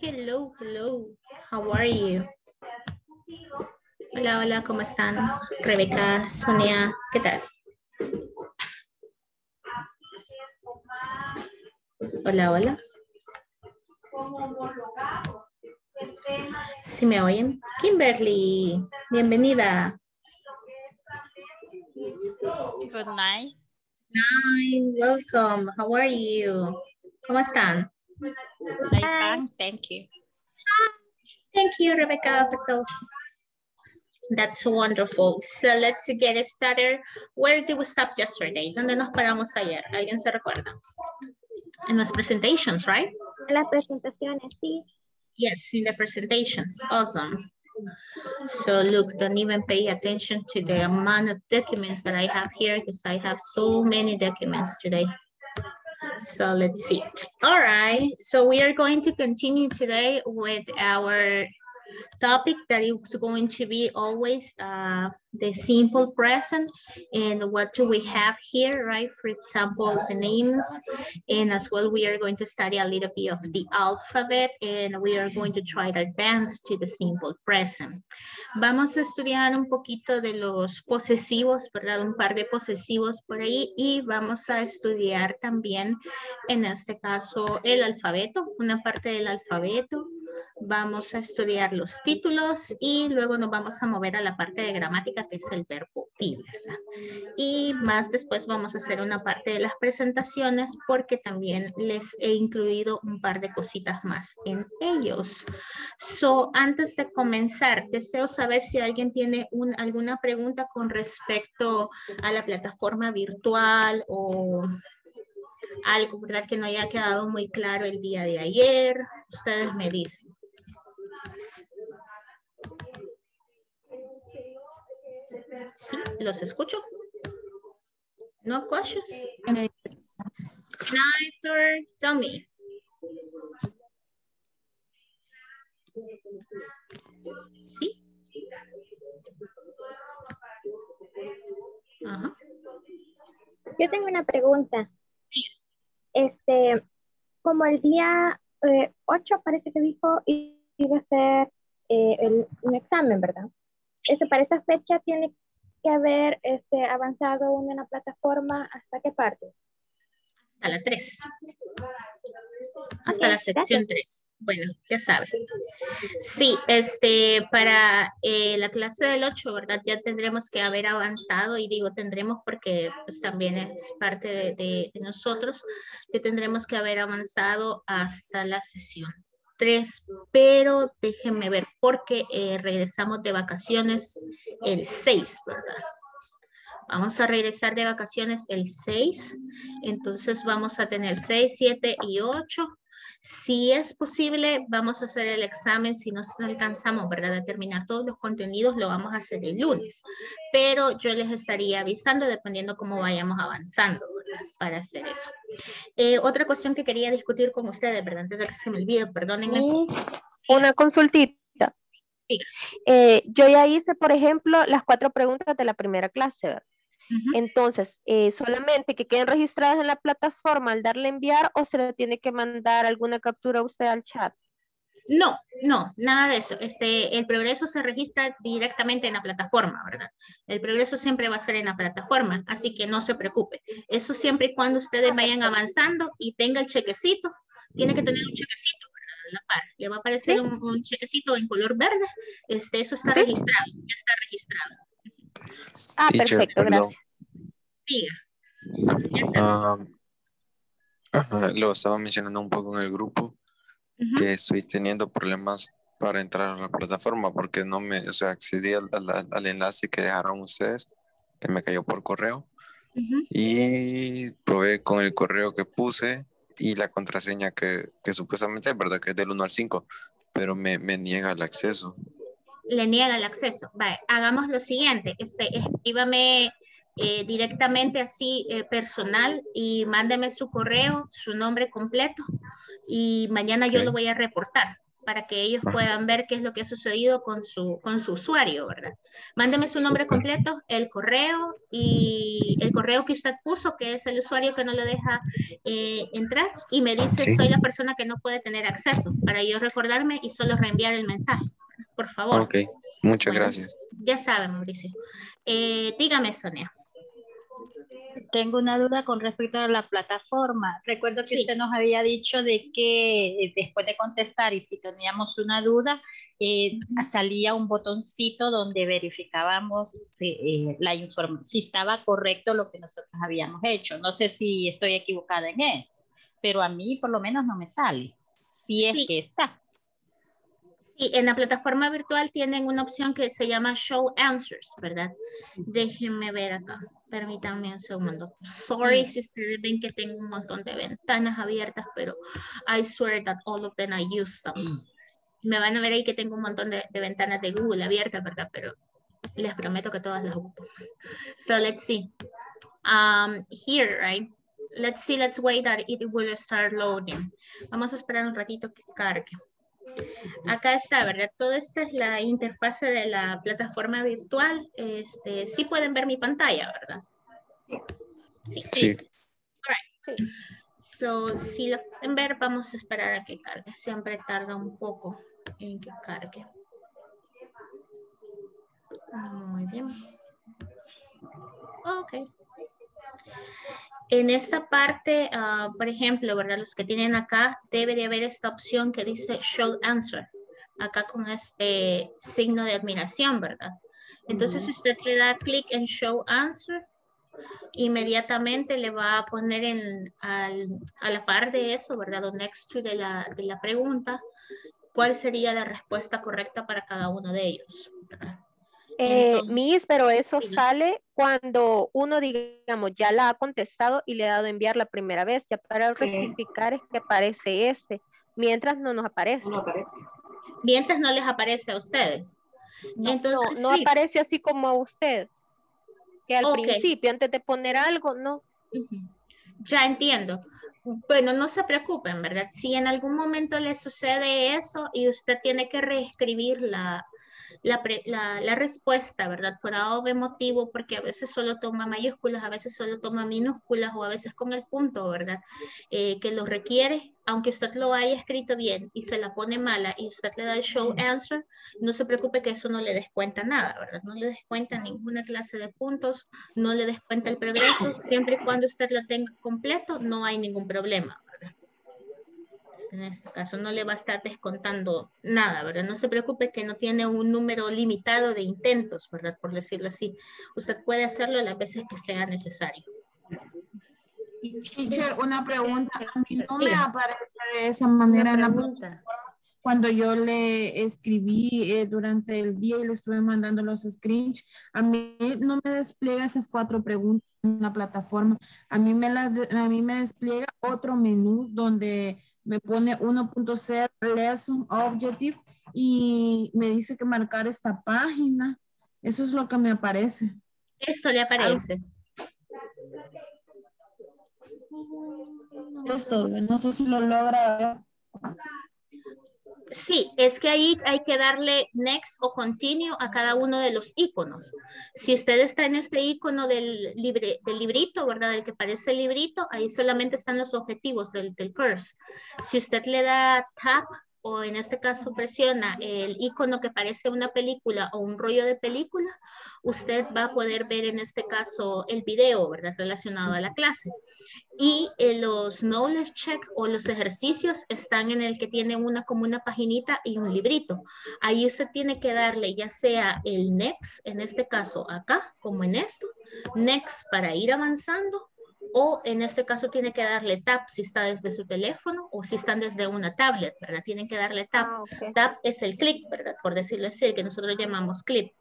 Hello, hello. How are you? Hola, hola, ¿cómo están? Rebeca, Sonia, ¿qué tal? Hola, hola. Si me oyen. Kimberly, bienvenida. Good night. Night, welcome. How are you? ¿Cómo están? I fine, thank you. Thank you, Rebecca. That's wonderful. So let's get started. Where did we stop yesterday? ¿Dónde nos paramos ayer? ¿Alguien se recuerda? En las presentations, right? En las presentaciones, sí. Yes, in the presentations. Awesome. So look, don't even pay attention to the amount of documents that I have here because I have so many documents today. So let's see. All right, so we are going to continue today with our topic that is going to be always uh, the simple present and what do we have here, right? For example, the names and as well we are going to study a little bit of the alphabet and we are going to try to advance to the simple present. Vamos a estudiar un poquito de los posesivos, ¿verdad? Un par de posesivos por ahí y vamos a estudiar también en este caso el alfabeto, una parte del alfabeto, vamos a estudiar los títulos y luego nos vamos a mover a la parte de gramática que es el verbo be, ¿verdad? Y más después vamos a hacer una parte de las presentaciones porque también les he incluido un par de cositas más en ellos. So, antes de comenzar, deseo saber si alguien tiene alguna pregunta con respecto a la plataforma virtual o algo, ¿verdad? Que no haya quedado muy claro el día de ayer. Ustedes me dicen. Sí, los escucho. No questions? Sniper, tell me. ¿Sí? Ajá. Yo tengo una pregunta. Este, como el día 8 eh, parece que dijo iba a ser eh, un examen, ¿verdad? Ese, para esa fecha tiene que haber este, avanzado uno en la plataforma hasta qué parte? Hasta la 3. Hasta la sección 3. Bueno, ya saben. Sí, este, para eh, la clase del 8, ¿verdad? Ya tendremos que haber avanzado y digo tendremos porque pues, también es parte de, de, nosotros, ya tendremos que haber avanzado hasta la sesión 3, pero déjenme ver porque eh, regresamos de vacaciones el 6, ¿verdad? Vamos a regresar de vacaciones el 6, entonces vamos a tener 6, 7 y 8 si es posible, vamos a hacer el examen. Si no alcanzamos, ¿verdad? A terminar todos los contenidos, lo vamos a hacer el lunes. Pero yo les estaría avisando dependiendo cómo vayamos avanzando, Para hacer eso. Eh, otra cuestión que quería discutir con ustedes, ¿verdad? Antes de que se me olvide, perdónenme. Una consultita. Eh, yo ya hice, por ejemplo, las cuatro preguntas de la primera clase, ¿verdad? Entonces, eh, solamente que queden registradas en la plataforma al darle enviar o se le tiene que mandar alguna captura a usted al chat. No, no, nada de eso. Este, el progreso se registra directamente en la plataforma, ¿verdad? El progreso siempre va a estar en la plataforma, así que no se preocupe. Eso siempre y cuando ustedes vayan avanzando y tenga el chequecito, tiene que tener un chequecito, ¿verdad? la par. Le va a aparecer un, chequecito en color verde. Este, eso está registrado, ya está registrado. Ah, perfecto, gracias. Diga. Ah, lo estaba mencionando un poco en el grupo que estoy teniendo problemas para entrar a la plataforma porque no me, o sea, accedí al, al, enlace que dejaron ustedes, que me cayó por correo. Y probé con el correo que puse y la contraseña que, que supuestamente es verdad que es del 1 al 5, pero me, me niega el acceso le niega el acceso. Vale, hagamos lo siguiente, este, escríbame eh, directamente así eh, personal y mándeme su correo, su nombre completo y mañana yo lo voy a reportar para que ellos puedan ver qué es lo que ha sucedido con su, con su usuario, ¿verdad? Mándeme su nombre completo, el correo y el correo que usted puso, que es el usuario que no lo deja eh, entrar, y me dice, soy la persona que no puede tener acceso, para yo recordarme y solo reenviar el mensaje, por favor. Ok, muchas gracias. Ya saben, Mauricio. Eh, dígame, Sonia. Tengo una duda con respecto a la plataforma. Recuerdo que usted nos había dicho de que eh, después de contestar y si teníamos una duda, eh, salía un botoncito donde verificábamos eh, la información, si estaba correcto lo que nosotros habíamos hecho. No sé si estoy equivocada en eso, pero a mí por lo menos no me sale, si es que está. Sí, en la plataforma virtual tienen una opción que se llama Show Answers, ¿verdad? Déjenme ver acá. Permítanme un segundo. Sorry si ustedes ven que tengo un montón de ventanas abiertas, pero I swear that all of them I use them. Me van a ver ahí que tengo un montón de, de ventanas de Google abiertas, ¿verdad? Pero les prometo que todas las ocupo. So let's see. Um, here, right? Let's see, let's wait that it will start loading. Vamos a esperar un ratito que cargue. Acá está, ¿verdad? Toda esta es la interfase de la plataforma virtual. Este, sí pueden ver mi pantalla, ¿verdad? Sí. Sí. sí. So, si lo pueden ver, vamos a esperar a que cargue. Siempre tarda un poco en que cargue. Muy bien. Ok. En esta parte, ah, por ejemplo, ¿verdad? Los que tienen acá, debe de haber esta opción que dice Show Answer. Acá con este signo de admiración, ¿verdad? Entonces, si usted le da clic en Show Answer, inmediatamente le va a poner en, a la par de eso, ¿verdad? O next to de la, de la pregunta, cuál sería la respuesta correcta para cada uno de ellos, ¿verdad? Eh, Miss, pero eso sale cuando uno, digamos, ya la ha contestado y le ha dado a enviar la primera vez. Ya para rectificar es que aparece este. Mientras no nos aparece. No aparece. Mientras no les aparece a ustedes. No, Entonces, no, aparece así como a usted. Que al principio, antes de poner algo, no. Ya entiendo. Bueno, no se preocupen, ¿verdad? Si en algún momento le sucede eso y usted tiene que reescribir la, la, la, respuesta, ¿verdad? Por A motivo, porque a veces solo toma mayúsculas, a veces solo toma minúsculas o a veces con el punto, ¿verdad? Eh, que lo requiere, aunque usted lo haya escrito bien y se la pone mala y usted le da el show answer, no se preocupe que eso no le descuenta nada, ¿verdad? No le descuenta ninguna clase de puntos, no le descuenta el progreso, siempre y cuando usted lo tenga completo, no hay ningún problema en este caso no le va a estar descontando nada, ¿verdad? No se preocupe que no tiene un número limitado de intentos, ¿verdad? Por decirlo así. Usted puede hacerlo las veces que sea necesario. Teacher, una pregunta. A mí no me aparece de esa manera la pregunta. Cuando yo le escribí eh, durante el día y le estuve mandando los screens, a mí no me despliega esas cuatro preguntas en la plataforma. A mí me, las, a mí me despliega otro menú donde me pone 1.0 lesson objective y me dice que marcar esta página. Eso es lo que me aparece. Esto le aparece. Esto, no sé si lo logra Sí, es que ahí hay que darle next o continue a cada uno de los iconos. Si usted está en este icono del, libre, del librito, ¿verdad? El que parece el librito, ahí solamente están los objetivos del, del. Si usted le da tap o en este caso presiona el icono que parece una película o un rollo de película, usted va a poder ver en este caso el video, ¿verdad? Relacionado a la clase. Y eh, los knowledge check o los ejercicios están en el que tiene una como una paginita y un librito. Ahí usted tiene que darle ya sea el next, en este caso acá, como en esto, next para ir avanzando o en este caso tiene que darle tap si está desde su teléfono o si están desde una tablet, ¿verdad? Tienen que darle tap. Ah, tap es el clic, ¿verdad? Por decirlo así, el que nosotros llamamos clip.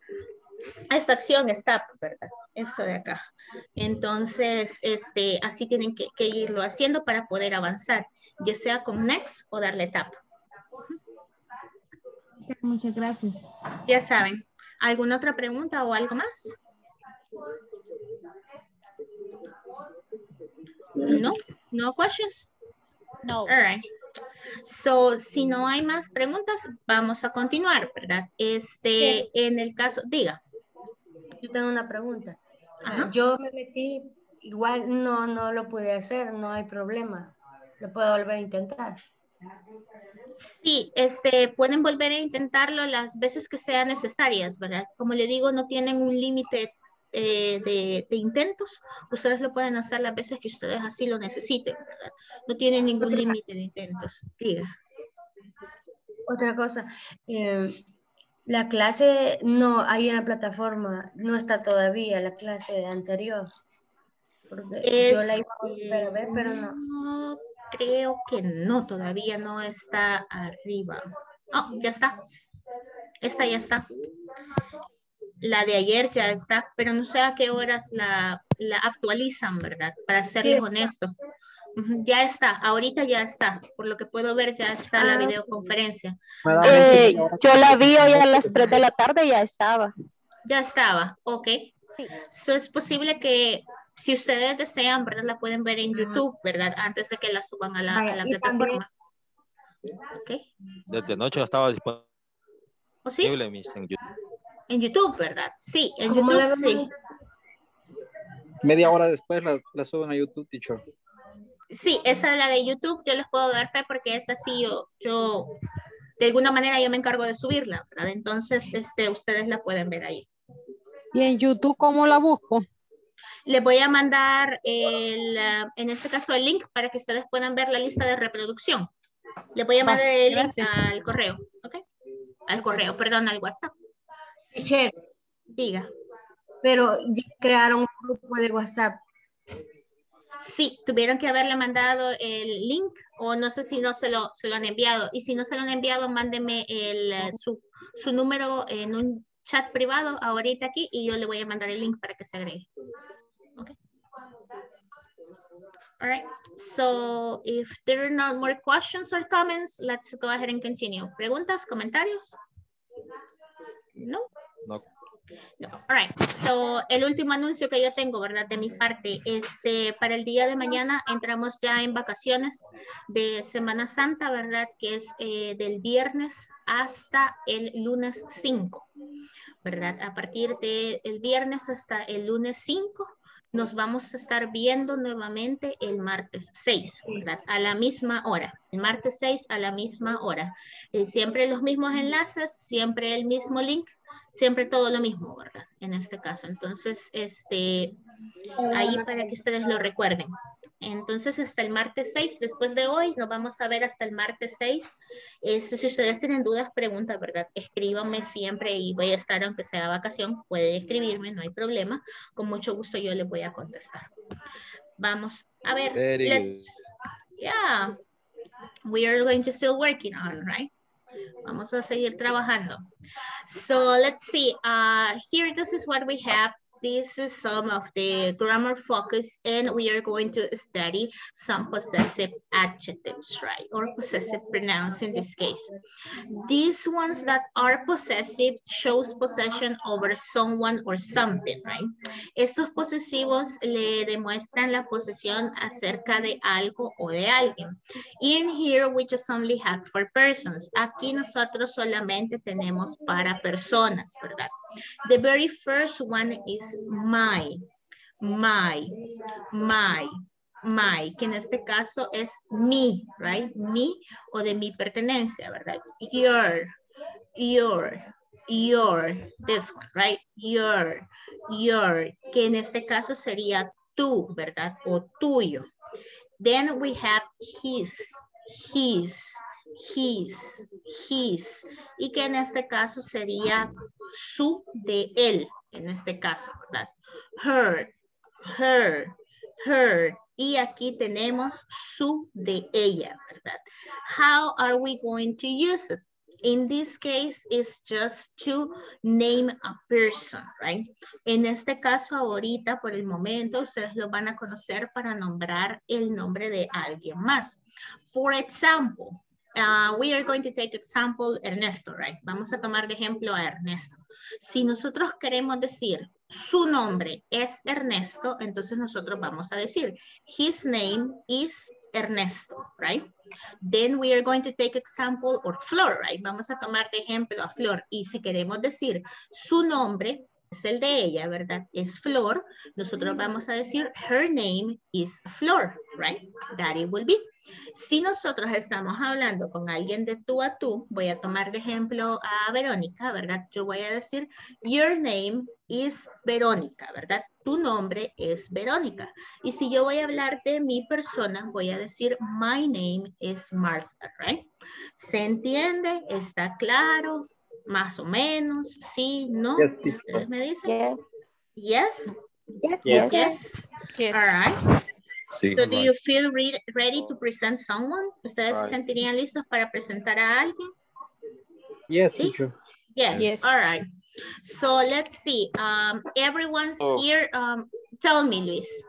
Esta acción es tap, ¿verdad? Esto de acá. Entonces, este, así tienen que, que irlo haciendo para poder avanzar, ya sea con next o darle tap. Muchas gracias. Ya saben. ¿Alguna otra pregunta o algo más? No? No questions? No. All right. So, si no hay más preguntas, vamos a continuar, ¿verdad? Este, en el caso, diga. Yo tengo una pregunta. Yo me metí, igual no, no lo pude hacer, no hay problema. Lo puedo volver a intentar. Sí, este, pueden volver a intentarlo las veces que sean necesarias, ¿verdad? Como le digo, no tienen un límite eh, de, intentos, ustedes lo pueden hacer las veces que ustedes así lo necesiten, ¿verdad? No tienen ningún límite de intentos. Diga. Otra cosa, eh, la clase no hay en la plataforma, no está todavía la clase anterior. yo la iba a ver, pero no. Creo que no, todavía no está arriba. Oh, ya está. Esta ya está la de ayer ya está, pero no sé a qué horas la, la actualizan, ¿verdad? Para serles honesto. Ya está, ahorita ya está. Por lo que puedo ver, ya está la ah, videoconferencia. Eh, yo la vi hoy a las 3 de la tarde, ya estaba. Ya estaba, ok. eso es posible que si ustedes desean, ¿verdad? La pueden ver en YouTube, ¿verdad? Antes de que la suban a la, la plataforma. Ok. Desde noche estaba disponible. ¿O sí? en YouTube. En YouTube, ¿verdad? Sí, en YouTube sí. Media hora después la, la, suben a YouTube, teacher. Sí, esa es la de YouTube, yo les puedo dar fe porque esa sí yo, yo, de alguna manera yo me encargo de subirla, ¿verdad? Entonces, este, ustedes la pueden ver ahí. ¿Y en YouTube cómo la busco? Les voy a mandar el, en este caso el link para que ustedes puedan ver la lista de reproducción. Les voy a mandar el link al correo, ¿ok? Al correo, perdón, al WhatsApp. Diga. Pero ya crearon un grupo de WhatsApp. Sí, tuvieron que haberle mandado el link o no sé si no se lo, se lo han enviado. Y si no se lo han enviado, mándeme el, eh, su, su número en un chat privado ahorita aquí y yo le voy a mandar el link para que se agregue. Okay. All right. So if there are no more questions or comments, let's go ahead and continue. ¿Preguntas, comentarios? No. No. All right. So, el último anuncio que yo tengo, ¿verdad? De mi parte, este, para el día de mañana entramos ya en vacaciones de Semana Santa, ¿verdad? Que es eh, del viernes hasta el lunes 5, ¿verdad? A partir del viernes hasta el lunes 5 nos vamos a estar viendo nuevamente el martes 6, ¿verdad? A la misma hora. El martes 6 a la misma hora. Eh, siempre los mismos enlaces, siempre el mismo link, siempre todo lo mismo, ¿verdad? En este caso. Entonces, este, ahí para que ustedes lo recuerden. Entonces, hasta el martes 6, después de hoy, nos vamos a ver hasta el martes 6. Este, si ustedes tienen dudas, preguntas, ¿verdad? Escríbanme siempre y voy a estar, aunque sea vacación, pueden escribirme, no hay problema. Con mucho gusto yo les voy a contestar. Vamos a ver. Let's, yeah, we are going to still working on, right? Vamos a seguir trabajando. So let's see. Uh, here, this is what we have this is some of the grammar focus and we are going to study some possessive adjectives, right? Or possessive pronouns in this case. These ones that are possessive shows possession over someone or something, right? Estos posesivos le demuestran la posesión acerca de algo o de alguien. In here we just only have for persons. Aquí nosotros solamente tenemos para personas, ¿verdad? The very first one is my, my, my, my, que en este caso es mi, right? Mi o de mi pertenencia, ¿verdad? Your, your, your, this one, right? Your, your, que en este caso sería tú, ¿verdad? O tuyo. Then we have his, his, his, his, y que en este caso sería su de él, en este caso, ¿verdad? Her, her, her, y aquí tenemos su de ella, ¿verdad? How are we going to use it? In this case, it's just to name a person, right? En este caso, ahorita, por el momento, ustedes lo van a conocer para nombrar el nombre de alguien más. For example, uh, we are going to take example Ernesto, right? Vamos a tomar de ejemplo a Ernesto. Si nosotros queremos decir su nombre es Ernesto, entonces nosotros vamos a decir his name is Ernesto, right? Then we are going to take example or Flor, right? Vamos a tomar de ejemplo a Flor. Y si queremos decir su nombre es el de ella, ¿verdad? Es Flor. Nosotros vamos a decir her name is Flor, right? That it will be. Si nosotros estamos hablando con alguien de tú a tú, voy a tomar de ejemplo a Verónica, ¿verdad? Yo voy a decir, your name is Verónica, ¿verdad? Tu nombre es Verónica. Y si yo voy a hablar de mi persona, voy a decir, my name is Martha, ¿right? ¿Se entiende? ¿Está claro? Más o menos, sí, no. ¿Ustedes me dicen? Yes. Yes. Yes. yes. All right. Sí, so do you feel re ready to present someone? ¿Ustedes right. se sentirían listos para presentar a alguien? Yes, ¿Sí? teacher. Yes. yes, all right. So let's see. Um, everyone's oh. here. Um, tell me, Luis.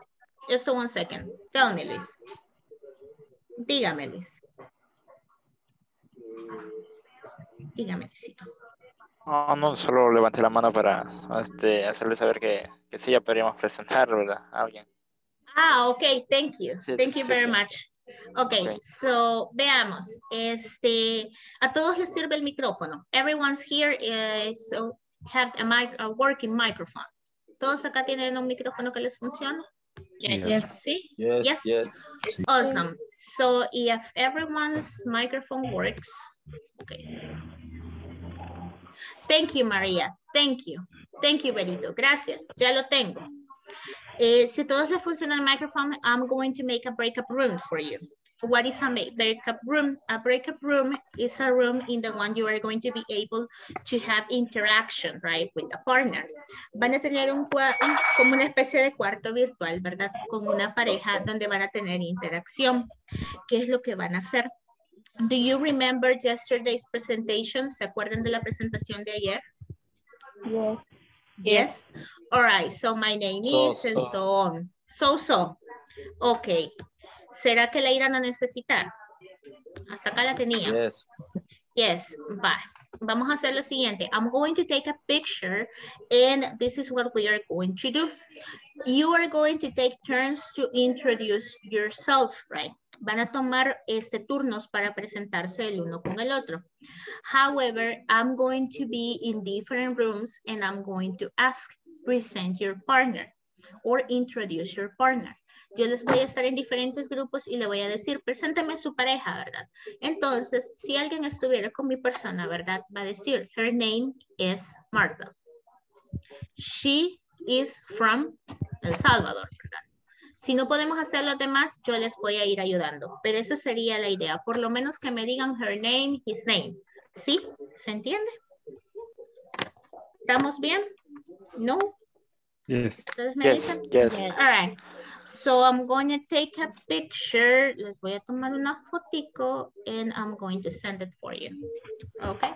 Just one second. Tell me, Luis. Dígame, Luis. Dígame, Luisito. No, no, solo levanté la mano para este, hacerle saber que, que sí ya podríamos presentar, ¿verdad? A alguien. Ah, ok, thank you. Thank you very much. Okay, okay, so veamos. Este, a todos les sirve el micrófono. Everyone's here is, so have a, mic, a working microphone. ¿Todos acá tienen un micrófono que les funciona? Yes. yes. ¿Sí? Yes. Yes. yes. Awesome. So if everyone's microphone works, okay. Thank you, Maria. Thank you. Thank you, Benito. Gracias. Ya lo tengo. Eh, si todos les funciona el microphone, I'm going to make a breakup room for you. What is a breakup room? A breakup room is a room in the one you are going to be able to have interaction, right, with a partner. Van a tener un como una especie de cuarto virtual, ¿verdad? Con una pareja donde van a tener interacción. ¿Qué es lo que van a hacer? Do you remember yesterday's presentation? ¿Se acuerdan de la presentación de ayer? Yes. Yes? All right, so my name so, is and so. so on. So, so. Ok. ¿Será que la irán a necesitar? Hasta acá la tenía. Yes. Yes, va. Vamos a hacer lo siguiente. I'm going to take a picture and this is what we are going to do. You are going to take turns to introduce yourself, right? Van a tomar este turnos para presentarse el uno con el otro. However, I'm going to be in different rooms and I'm going to ask present your partner or introduce your partner. Yo les voy a estar en diferentes grupos y le voy a decir, preséntame su pareja, ¿verdad? Entonces, si alguien estuviera con mi persona, ¿verdad? Va a decir, her name is Martha. She is from El Salvador, ¿verdad? Si no podemos hacer los demás, yo les voy a ir ayudando. Pero esa sería la idea. Por lo menos que me digan her name, his name. ¿Sí? ¿Se entiende? ¿Estamos bien? No? Yes. Yes, yes. All right. So I'm going to take a picture. Les voy a tomar una fotico and I'm going to send it for you. Okay.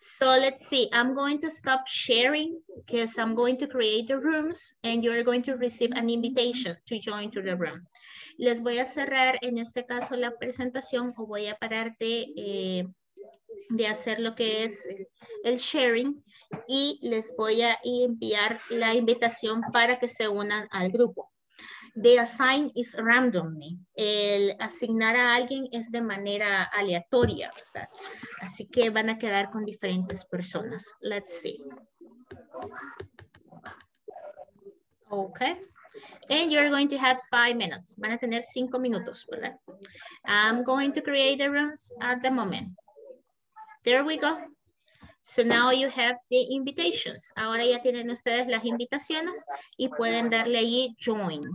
So let's see. I'm going to stop sharing because I'm going to create the rooms and you're going to receive an invitation to join to the room. Les voy a cerrar en este caso la presentación o voy a parar de, eh, de hacer lo que es el sharing y les voy a enviar la invitación para que se unan al grupo. The assign is randomly. El asignar a alguien es de manera aleatoria. Así que van a quedar con diferentes personas. Let's see. Okay. And you're going to have five minutes. Van a tener cinco minutos, ¿verdad? I'm going to create the rooms at the moment. There we go. So now you have the invitations. Ahora ya tienen ustedes las invitaciones y pueden darle ahí join.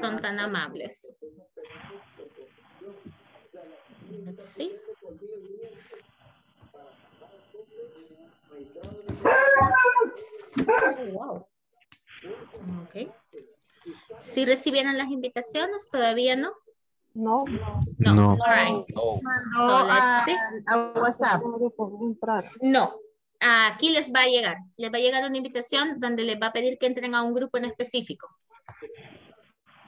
Son tan amables. See. Oh, wow. Ok. ¿Sí recibieron las invitaciones? ¿Todavía no? No. No. No. All right. No. So a WhatsApp. No. Aquí les va a llegar. Les va a llegar una invitación donde les va a pedir que entren a un grupo en específico.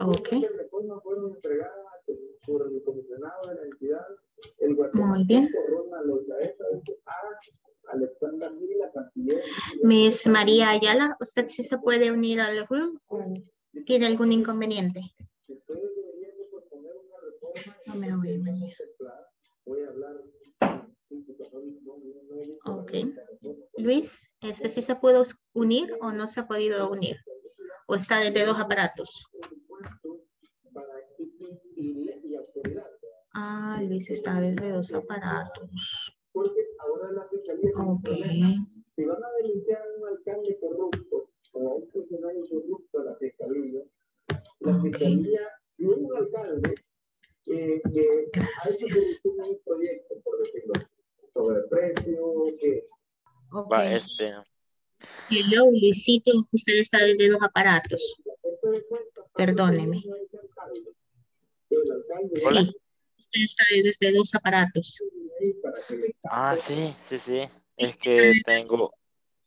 okay. de reforma fueron entregadas por el comisionado de la entidad, el Muy bien. Miss María Ayala, ¿usted sí se puede unir al grupo o tiene algún inconveniente? No me oye, María. Voy a hablar Ok. Luis, ¿este sí se puede unir o no se ha podido unir? ¿O está desde dos aparatos? Ah, Luis está desde dos aparatos. Ok. Si van a denunciar a un alcalde corrupto o a un funcionario corrupto a la fiscalía, la fiscalía, si un alcalde eh, que Gracias. hay un proyecto, por decirlo sobreprecio, que... Okay. Va, este... Hello, Luisito, usted está desde dos aparatos. Perdóneme. Sí, usted está desde dos aparatos. Ah, sí, sí, sí. Es que tengo,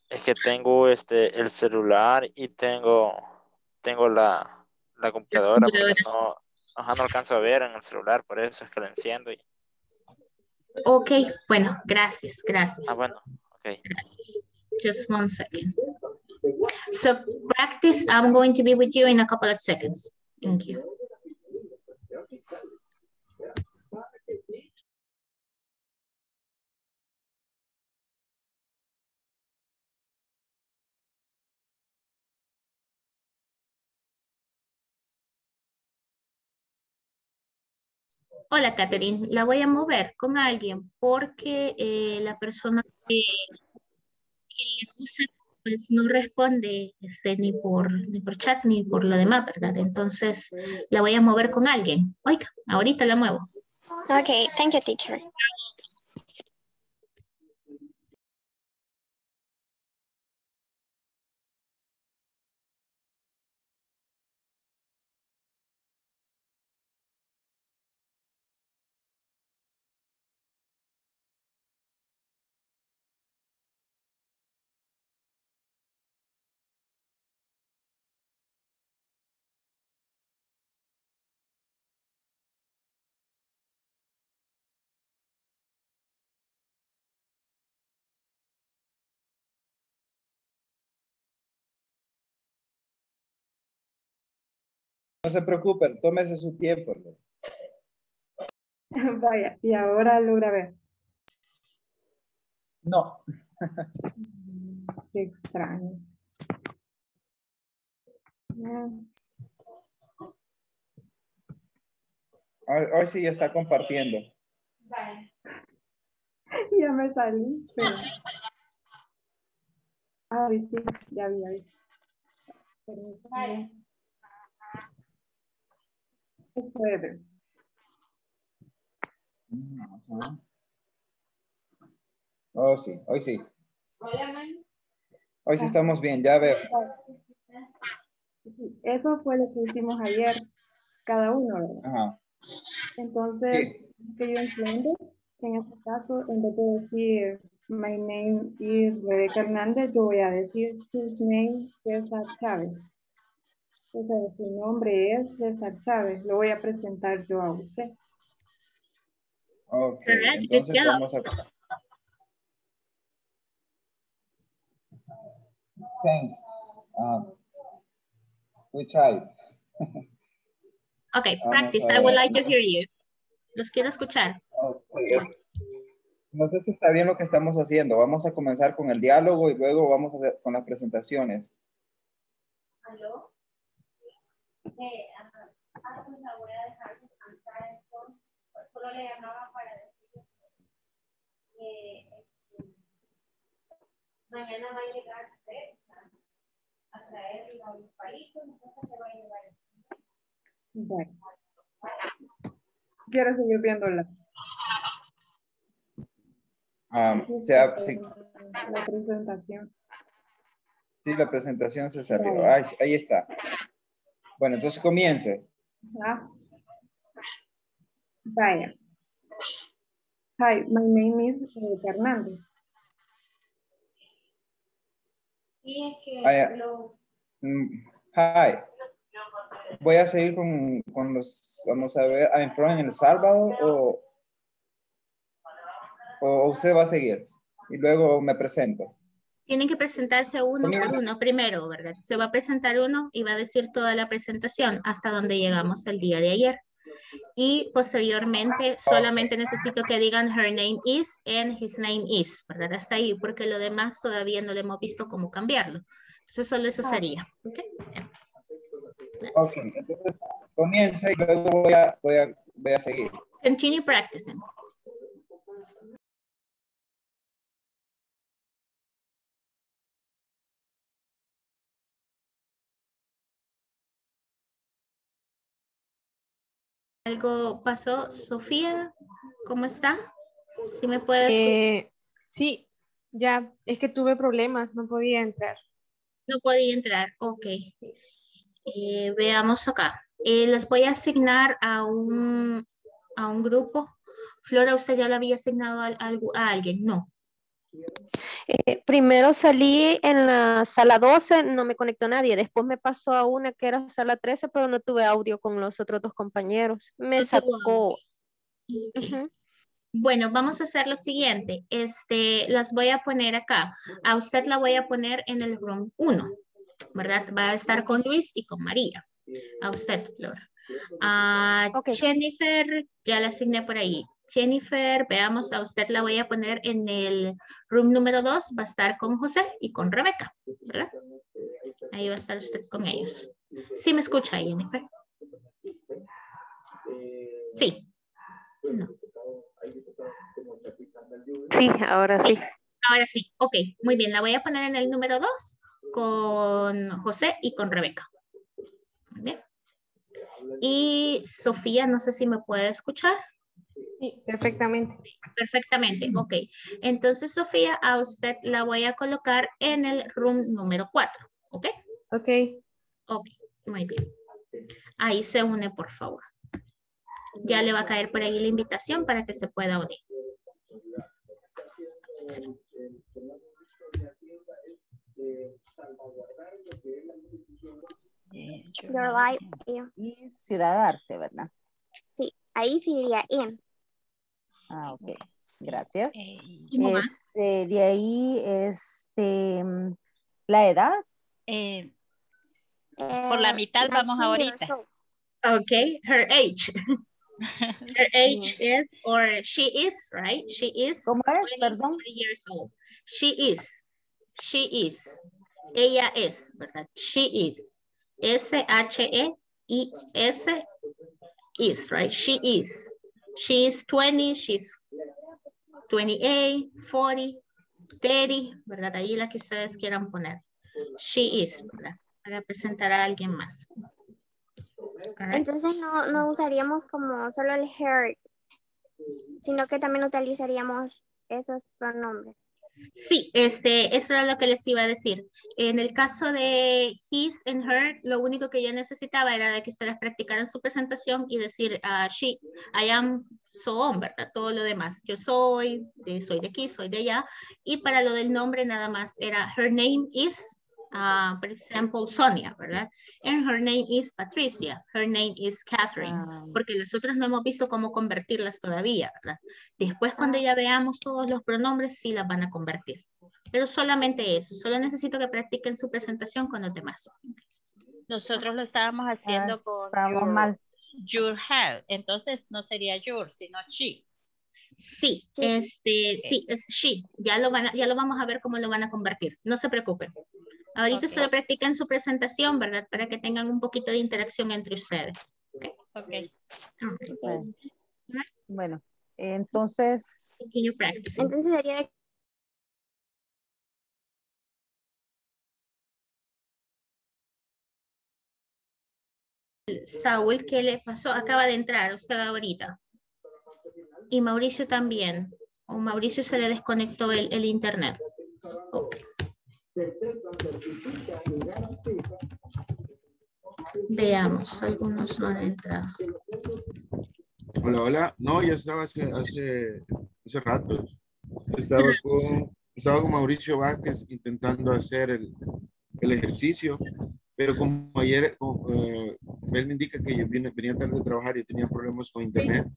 es que tengo este el celular y tengo, tengo la, la computadora, la computadora. no, ajá, no alcanzo a ver en el celular, por eso es que lo enciendo y Ok, bueno, gracias, gracias. Ah, bueno, ok. Gracias. Just one second. So practice, I'm going to be with you in a couple of seconds. Thank you. Hola, Catherine. La voy a mover con alguien porque eh, la persona que, puse pues no responde este, ni, por, ni por chat ni por lo demás, ¿verdad? Entonces la voy a mover con alguien. Oiga, ahorita la muevo. Ok, thank you, teacher. No se preocupen, tómese su tiempo. Vaya, y ahora logra ver. No. Qué extraño. Hoy, hoy, sí está compartiendo. Ya me salí. Pero... Ah, sí, ya vi, ya vi. Pero, puede. Oh, sí, hoy sí. Hoy sí estamos bien, ya veo. Eso fue lo que hicimos ayer, cada uno. Ajá. Entonces, sí. que yo entiendo, en este caso, en vez de decir my name is Rebeca Hernández, yo voy a decir his name César Chávez. O sea, su nombre es César Chávez. Lo voy a presentar yo a usted. Ok, entonces vamos a... Thanks. Um, we tried. okay, practice. I would like to hear you. Los quiero escuchar. Okay. No sé si está bien lo que estamos haciendo. Vamos a comenzar con el diálogo y luego vamos a hacer con las presentaciones. ¿Aló? Uh, voy a dejar descansar solo le llamaba para decir que este, mañana va a llegar usted a traer los palitos, entonces se va a llevar. Bueno. Quiero seguir viéndola. Um, sea, sí. La presentación. Sí, la presentación se salió. Ahí, ahí está. Bueno, entonces comience. Ah. Vaya. Hi, my name is uh, Fernando. Sí, es que Vaya. lo... Mm, Hi. Voy a seguir con, con los, vamos a ver, I'm from El Salvador o, o usted va a seguir y luego me presento. Tienen que presentarse uno por uno primero, ¿verdad? Se va a presentar uno y va a decir toda la presentación hasta donde llegamos el día de ayer. Y posteriormente solamente necesito que digan her name is and his name is, ¿verdad? Hasta ahí, porque lo demás todavía no le hemos visto cómo cambiarlo. Entonces solo eso sería. ¿ok? Ok, entonces comience y luego voy a, voy a, voy a seguir. Continue practicing. ¿Algo pasó? Sofía, ¿cómo está? ¿Sí me puedes Eh, sí, ya, es que tuve problemas, no podía entrar. No podía entrar, ok. Eh, veamos acá. Eh, les voy a asignar a un, a un grupo. Flora, ¿usted ya le había asignado a, a- a alguien? No. Eh, primero salí en la sala 12, no me conectó nadie. Después me pasó a una que era sala 13, pero no tuve audio con los otros dos compañeros. Me sacó. Bueno, vamos a hacer lo siguiente. Este, las voy a poner acá. A usted la voy a poner en el room 1, ¿verdad? Va a estar con Luis y con María. A usted, Flora. A Jennifer, ya la asigné por ahí. Jennifer, veamos, a usted la voy a poner en el room número 2. Va a estar con José y con Rebeca, ¿verdad? Ahí va a estar usted con ellos. ¿Sí me escucha, Jennifer? Sí. No. Sí, ahora sí. Ahora sí, ok, muy bien. La voy a poner en el número 2 con José y con Rebeca. Muy bien. Y Sofía, no sé si me puede escuchar. Sí, perfectamente. Perfectamente, ok. Entonces, Sofía, a usted la voy a colocar en el room número 4, ¿ok? Ok. Ok, muy bien. Ahí se une, por favor. Ya le va a caer por ahí la invitación para que se pueda unir. Sí. Your life. Y Ciudad Arce, ¿verdad? Sí, ahí sí iría in. Ah, ok. Gracias. ¿Cómo va? Este, de ahí, este, mm, la edad. Eh, por la mitad vamos 19 ahorita. Okay, her age. her age is, or she is, right? She is ¿Cómo es? 20 Perdón. years old. She is. She is. Ella es, ¿verdad? She is. S-H-E-I-S is, right? She is. She is 20, she's 28, 40, 30, ¿verdad? Ahí la que ustedes quieran poner. She is, ¿verdad? Para presentar a alguien más. Entonces no, no usaríamos como solo el her, sino que también utilizaríamos esos pronombres. Sí, este, eso era lo que les iba a decir. En el caso de his and her, lo único que yo necesitaba era de que ustedes practicaran su presentación y decir ah, she, I am, so ¿verdad? Todo lo demás. Yo soy, de- soy de aquí, soy de allá. Y para lo del nombre nada más era her name is, ah, por ejemplo, Sonia, ¿verdad? And her name is Patricia. Her name is Catherine. Ah, Porque nosotros no hemos visto cómo convertirlas todavía, ¿verdad? Después cuando ya veamos todos los pronombres, sí las van a convertir. Pero solamente eso, solo necesito que practiquen su presentación con los demás. Nosotros lo estábamos haciendo Ah, con your, mal. your have. Entonces no sería your, sino she. Sí, este, sí, es she. Ya lo, van a- ya lo vamos a ver cómo lo van a convertir. No se preocupen. Ahorita Ok. solo practiquen su presentación, ¿verdad? Para que tengan un poquito de interacción entre ustedes. ¿ok? Ok. Ok. Bueno, entonces... Entonces sería Saúl, ¿qué le pasó? Acaba de entrar usted ahorita. Y Mauricio también. O Mauricio se le desconectó el, el internet. Veamos, algunos no han entrado. Hola, hola. No, ya estaba hace, hace, hace rato. Estaba con, estaba con Mauricio Vázquez intentando hacer el, el ejercicio pero como ayer eh, él me indica que yo vine, venía tarde de trabajar y tenía problemas con internet,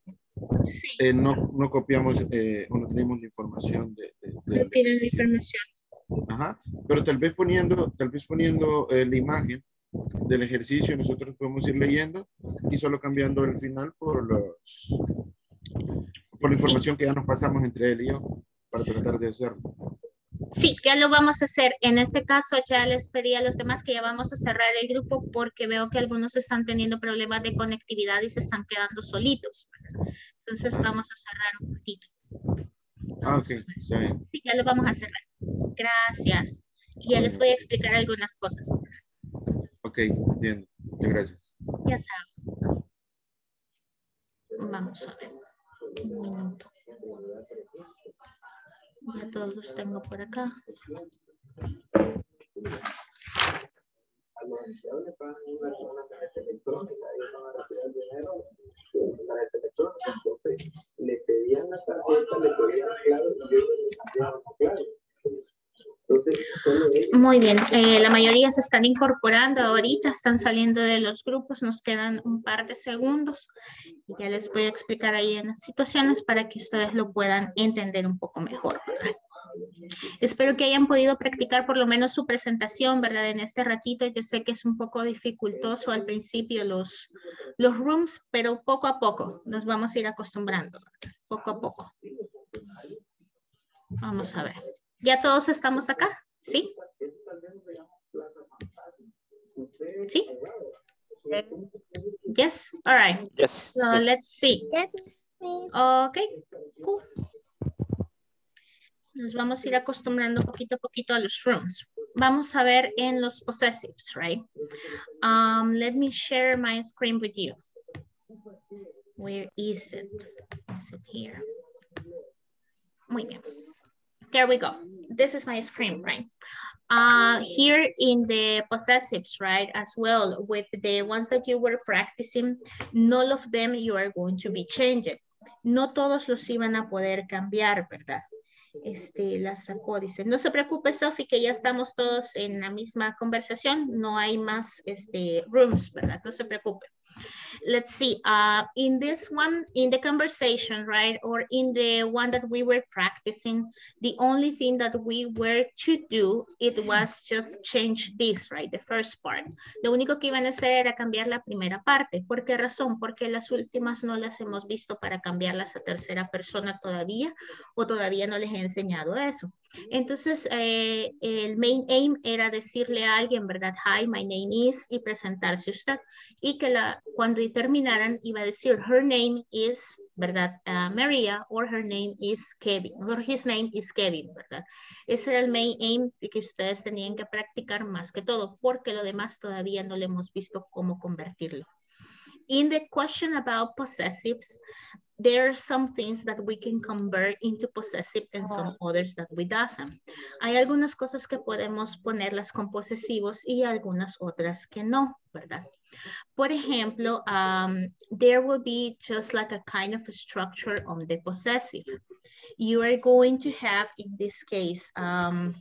eh, no, no, copiamos eh, o no tenemos la información de, de, no tienen la información. Ajá, pero tal vez poniendo, tal vez poniendo la imagen del ejercicio nosotros podemos ir leyendo y solo cambiando el final por los por la información que ya nos pasamos entre él y yo para tratar de hacerlo. Sí, ya lo vamos a hacer. En este caso ya les pedí a los demás que ya vamos a cerrar el grupo porque veo que algunos están teniendo problemas de conectividad y se están quedando solitos. Entonces vamos a cerrar un poquito. Ah, ok, está bien. Sí, ya lo vamos a cerrar. Gracias. Y ya les voy a explicar algunas cosas. Ok, entiendo. Muchas gracias. Ya saben. Vamos a ver. Un minuto. Ya todos los tengo por acá. le pedían la tarjeta, le pedían claro y yo claro. Muy bien, eh, la mayoría se están incorporando ahorita, están saliendo de los grupos, nos quedan un par de segundos y ya les voy a explicar ahí en las situaciones para que ustedes lo puedan entender un poco mejor. Espero que hayan podido practicar por lo menos su presentación, ¿verdad? En este ratito yo sé que es un poco dificultoso al principio los, los rooms, pero poco a poco nos vamos a ir acostumbrando, poco a poco. Vamos a ver. ¿Ya todos estamos acá? ¿Sí? Yes, all right. Yes. So let's see. Okay, cool. Nos vamos a ir acostumbrando poquito a poquito a los rooms. Vamos a ver en los possessives, right? Um, let me share my screen with you. Where is it? Is it here? Muy bien. There we go. This is my screen, right? Uh, here in the possessives, right, as well, with the ones that you were practicing, none of them you are going to be changing. No todos los iban a poder cambiar, ¿verdad? Este, la sacó, no se preocupe, Sophie, que ya estamos todos en la misma conversación, no hay más este, rooms, ¿verdad? No se preocupe let's see, uh, in this one, in the conversation, right, or in the one that we were practicing, the only thing that we were to do, it was just change this, right, the first part. Lo único que iban a hacer era cambiar la primera parte. ¿Por qué razón? Porque las últimas no las hemos visto para cambiarlas a tercera persona todavía, o todavía no les he enseñado eso. Entonces, eh, el main aim era decirle a alguien, ¿verdad? Hi, my name is, y presentarse usted. Y que la, cuando terminaran, iba a decir, her name is, ¿verdad? Uh, Maria, or her name is Kevin, or his name is Kevin, ¿verdad? Ese era el main aim que ustedes tenían que practicar más que todo, porque lo demás todavía no le hemos visto cómo convertirlo. In the question about possessives, there are some things that we can convert into possessive and some others that we doesn't. Hay algunas cosas que podemos ponerlas con posesivos y algunas otras que no, ¿verdad? Por ejemplo, um, there will be just like a kind of a structure on the possessive. You are going to have, in this case, um,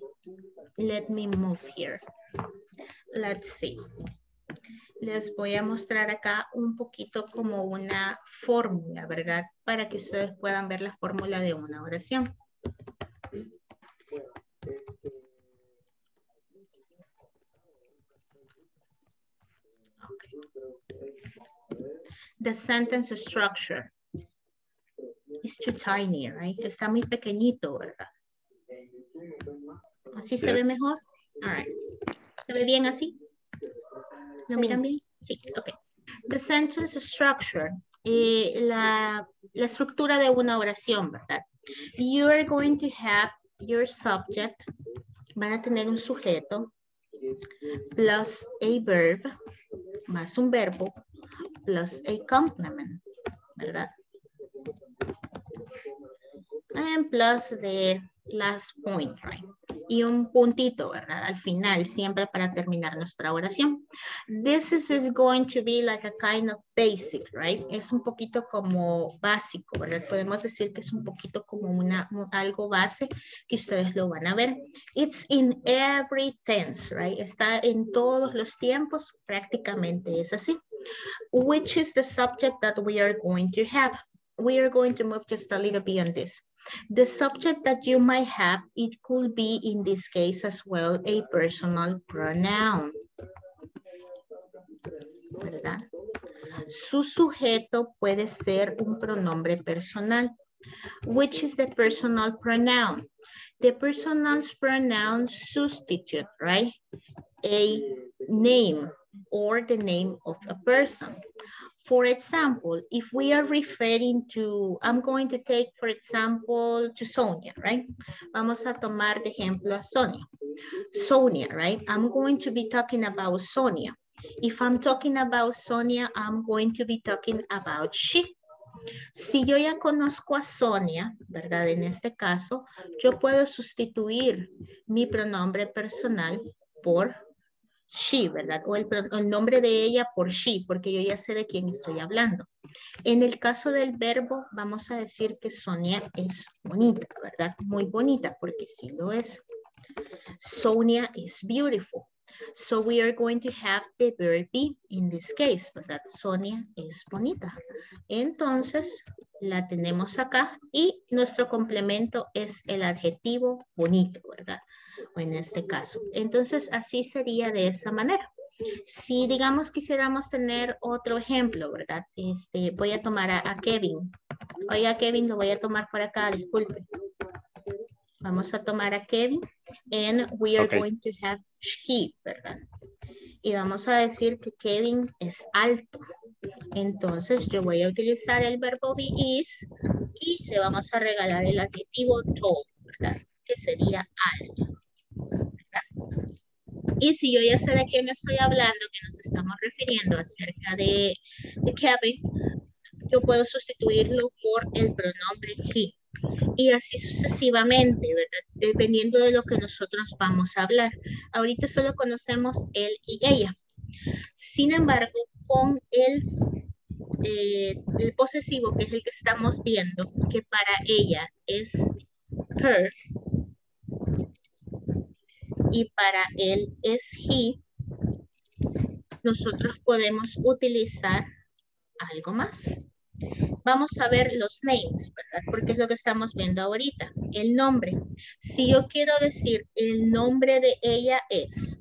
let me move here. Let's see. Les voy a mostrar acá un poquito como una fórmula, ¿verdad? Para que ustedes puedan ver la fórmula de una oración. The sentence structure is too tiny, right? Está muy pequeñito, ¿verdad? ¿Así se ve mejor? All right. ¿Se ve bien así? ¿Lo miran bien? Sí, ok. The sentence structure eh, la, la estructura de una oración, ¿verdad? You are going to have your subject, van a tener un sujeto, plus a verb, más un verbo, plus a complement, ¿verdad? And plus the last point, right? Y un puntito, ¿verdad? Al final, siempre para terminar nuestra oración. This is, going to be like a kind of basic, right? Es un poquito como básico, ¿verdad? Podemos decir que es un poquito como una, algo base que ustedes lo van a ver. It's in every tense, right? Está en todos los tiempos, prácticamente es así. Which is the subject that we are going to have? We are going to move just a little bit on this. The subject that you might have, it could be in this case as well a personal pronoun. ¿Verdad? Su sujeto puede ser un pronombre personal. Which is the personal pronoun? The personal pronoun substitute, right? A name or the name of a person. For example, if we are referring to, I'm going to take, for example, to Sonia, right? Vamos a tomar de ejemplo a Sonia. Sonia, right? I'm going to be talking about Sonia. If I'm talking about Sonia, I'm going to be talking about she. Si yo ya conozco a Sonia, ¿verdad? En este caso, yo puedo sustituir mi pronombre personal por she, ¿verdad? O el, nombre de ella por she, porque yo ya sé de quién estoy hablando. En el caso del verbo, vamos a decir que Sonia es bonita, ¿verdad? Muy bonita, porque sí lo es. Sonia is beautiful. So we are going to have the verb be in this case, ¿verdad? Sonia es bonita. Entonces, la tenemos acá y nuestro complemento es el adjetivo bonito, ¿verdad? O en este caso. Entonces, así sería de esa manera. Si, digamos, quisiéramos tener otro ejemplo, ¿verdad? Este, voy a tomar a, Kevin. Oiga, Kevin, lo voy a tomar por acá, disculpe. Vamos a tomar a Kevin and we are going to have he, ¿verdad? Y vamos a decir que Kevin es alto. Entonces yo voy a utilizar el verbo be is y le vamos a regalar el adjetivo tall, ¿verdad? Que sería alto. Y si yo ya sé de quién estoy hablando, que nos estamos refiriendo acerca de, Kevin, yo puedo sustituirlo por el pronombre he. Y así sucesivamente, ¿verdad? Dependiendo de lo que nosotros vamos a hablar. Ahorita solo conocemos él y ella. Sin embargo, con el, eh, el posesivo, que es el que estamos viendo, que para ella es her, y para él es he, nosotros podemos utilizar algo más. Vamos a ver los names, ¿verdad? Porque es lo que estamos viendo ahorita. El nombre. Si yo quiero decir el nombre de ella es,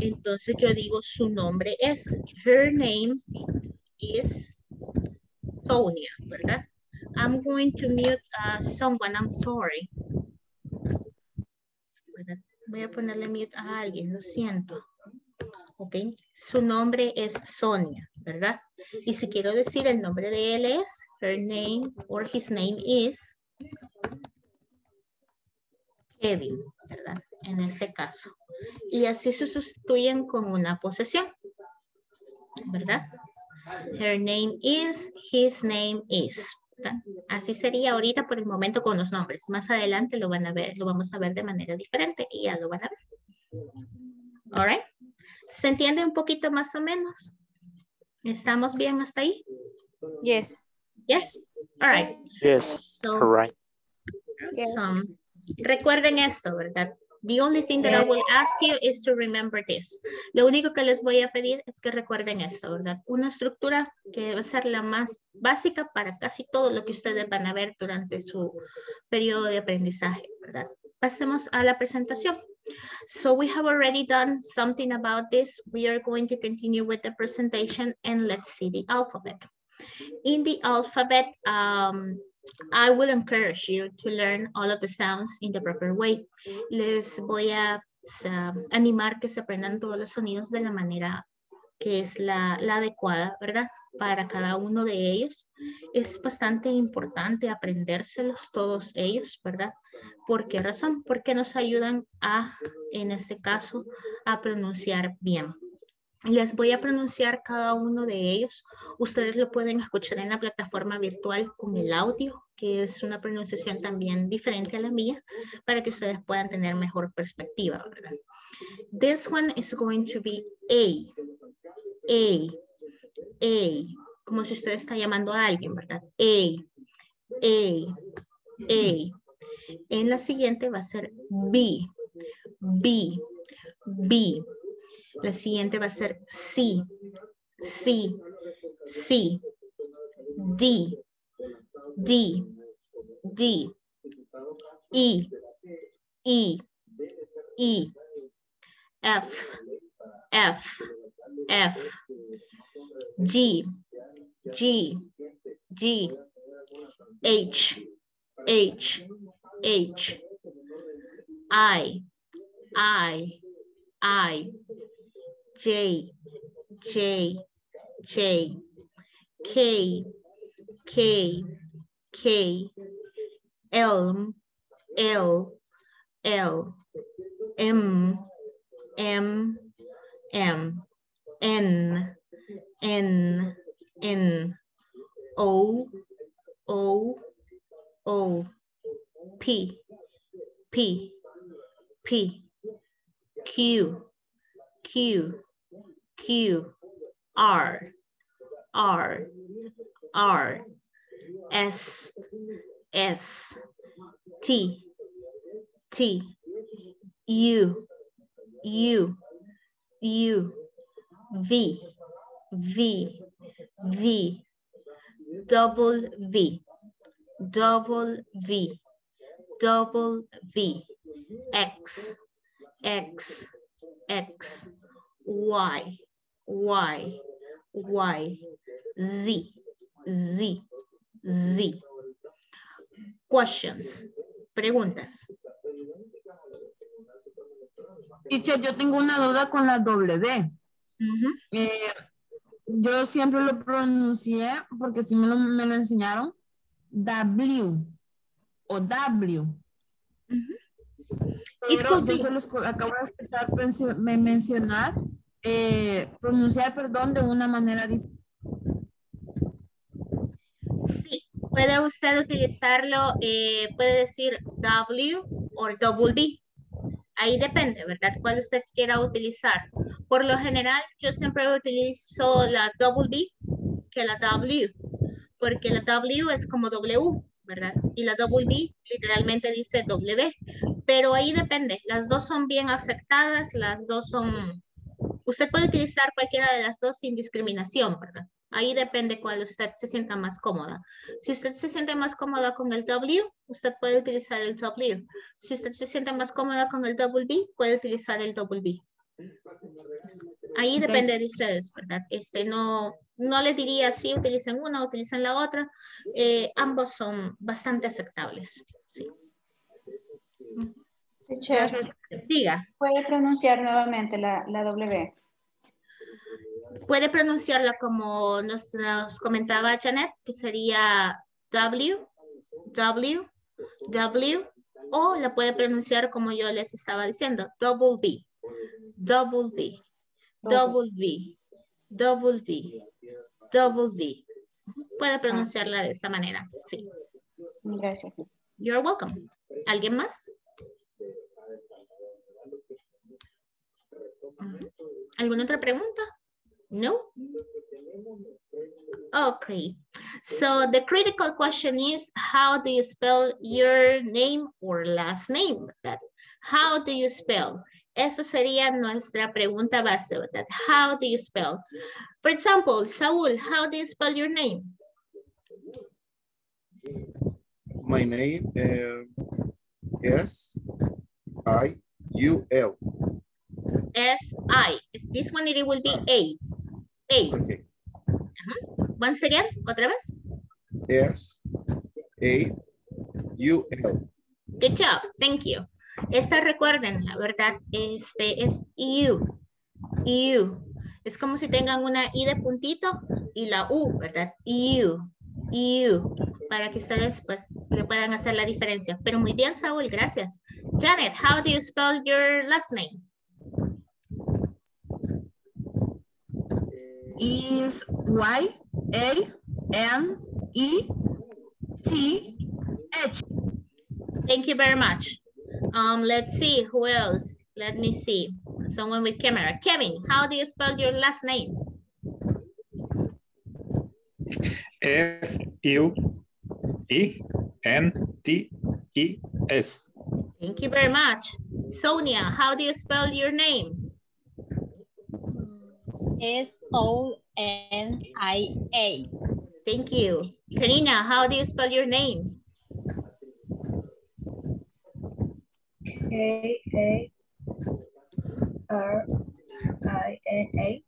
entonces yo digo su nombre es. Her name is Tonya, ¿verdad? I'm going to mute uh, someone, I'm sorry. Voy a ponerle mute a alguien, lo siento. Ok, su nombre es Sonia, ¿verdad? Y si quiero decir el nombre de él es, her name or his name is Kevin, ¿verdad? En este caso. Y así se sustituyen con una posesión, ¿verdad? Her name is, his name is. Así sería ahorita por el momento con los nombres. Más adelante lo van a ver, lo vamos a ver de manera diferente y ya lo van a ver. All right. ¿Se entiende un poquito más o menos? ¿Estamos bien hasta ahí? Yes. Yes. All right. Yes. All right. recuerden esto, ¿verdad? The only thing that I will ask you is to remember this. Lo único que les voy a pedir es que recuerden esto, ¿verdad? Una estructura que va a ser la más básica para casi todo lo que ustedes van a ver durante su periodo de aprendizaje, ¿verdad? Pasemos a la presentación. So we have already done something about this. We are going to continue with the presentation and let's see the alphabet. In the alphabet, um, I will encourage you to learn all of the sounds in the proper way. Les voy a animar que se aprendan todos los sonidos de la manera que es la, la adecuada, ¿verdad? para cada uno de ellos. Es bastante importante aprendérselos todos ellos, ¿verdad? ¿Por qué razón? Porque nos ayudan a, en este caso, a pronunciar bien. Les voy a pronunciar cada uno de ellos. Ustedes lo pueden escuchar en la plataforma virtual con el audio, que es una pronunciación también diferente a la mía, para que ustedes puedan tener mejor perspectiva, ¿verdad? This one is going to be A. A. A. Como si usted está llamando a alguien, ¿verdad? A. A. A. En la siguiente va a ser B. B. B. La siguiente va a ser C. C. C. D. D. D. E. E. E. F. F. F. G. G. G. H. H. H. I. I. I. J, J, J, K, K, K, L, L, L, M, M, M, N, N, N, O, O, O, P, P, P, Q, Q, Q, R, R, R, S, S, T, T, U, U, U, V, V, V, double V, double V, double V, X, X, X, Y, Y, Y, Z, Z, Z. Questions, preguntas. Teacher, yo tengo una duda con la W. Eh, yo siempre lo pronuncié, porque si me lo, me lo enseñaron, W o W. Pero yo solo acabo de escuchar mencionar, eh, pronunciar perdón de una manera diferente. Sí, puede usted utilizarlo, eh, puede decir W o B. Ahí depende, ¿verdad? ¿Cuál usted quiera utilizar? Por lo general, yo siempre utilizo la B que la W, porque la W es como W, ¿verdad? Y la B literalmente dice W, pero ahí depende, las dos son bien aceptadas, las dos son, usted puede utilizar cualquiera de las dos sin discriminación, ¿verdad? Ahí depende cuál usted se sienta más cómoda. Si usted se siente más cómoda con el W, usted puede utilizar el W. Si usted se siente más cómoda con el B, puede utilizar el B. Ahí depende de ustedes, ¿verdad? Este, no, no les diría si utilicen una o utilicen la otra. Eh, ambos son bastante aceptables. Sí. Diga. ¿Puede pronunciar nuevamente la, la W? Puede pronunciarla como nos, comentaba Janet, que sería W, W, W, o la puede pronunciar como yo les estaba diciendo, double B, double B, double V, double V, double V. Puede pronunciarla de esta manera, sí. Gracias. You're welcome. ¿Alguien más? ¿Alguna otra pregunta? No? Okay. So the critical question is, how do you spell your name or last name? That how do you spell? Esta sería nuestra pregunta base, ¿verdad? How do you spell? For example, Saul, how do you spell your name? My name uh, is I-U-L. S-I. This one it will be A. A. Okay. Uh -huh. Once again, otra vez. S-A-U-L. Good job, thank you. Esta recuerden, la verdad, este es you. You. Es como si tengan una I de puntito y la U, ¿verdad? You, you, para que ustedes pues le puedan hacer la diferencia. Pero muy bien, Saúl, gracias. Janet, how do you spell your last name? Is Y A N E T H. Thank you very much. Um, let's see who else. Let me see. Someone with camera. Kevin, how do you spell your last name? F U E N T E S. Thank you very much. Sonia, how do you spell your name? S O N I A. Thank you. Karina, how do you spell your name? K A R I N A.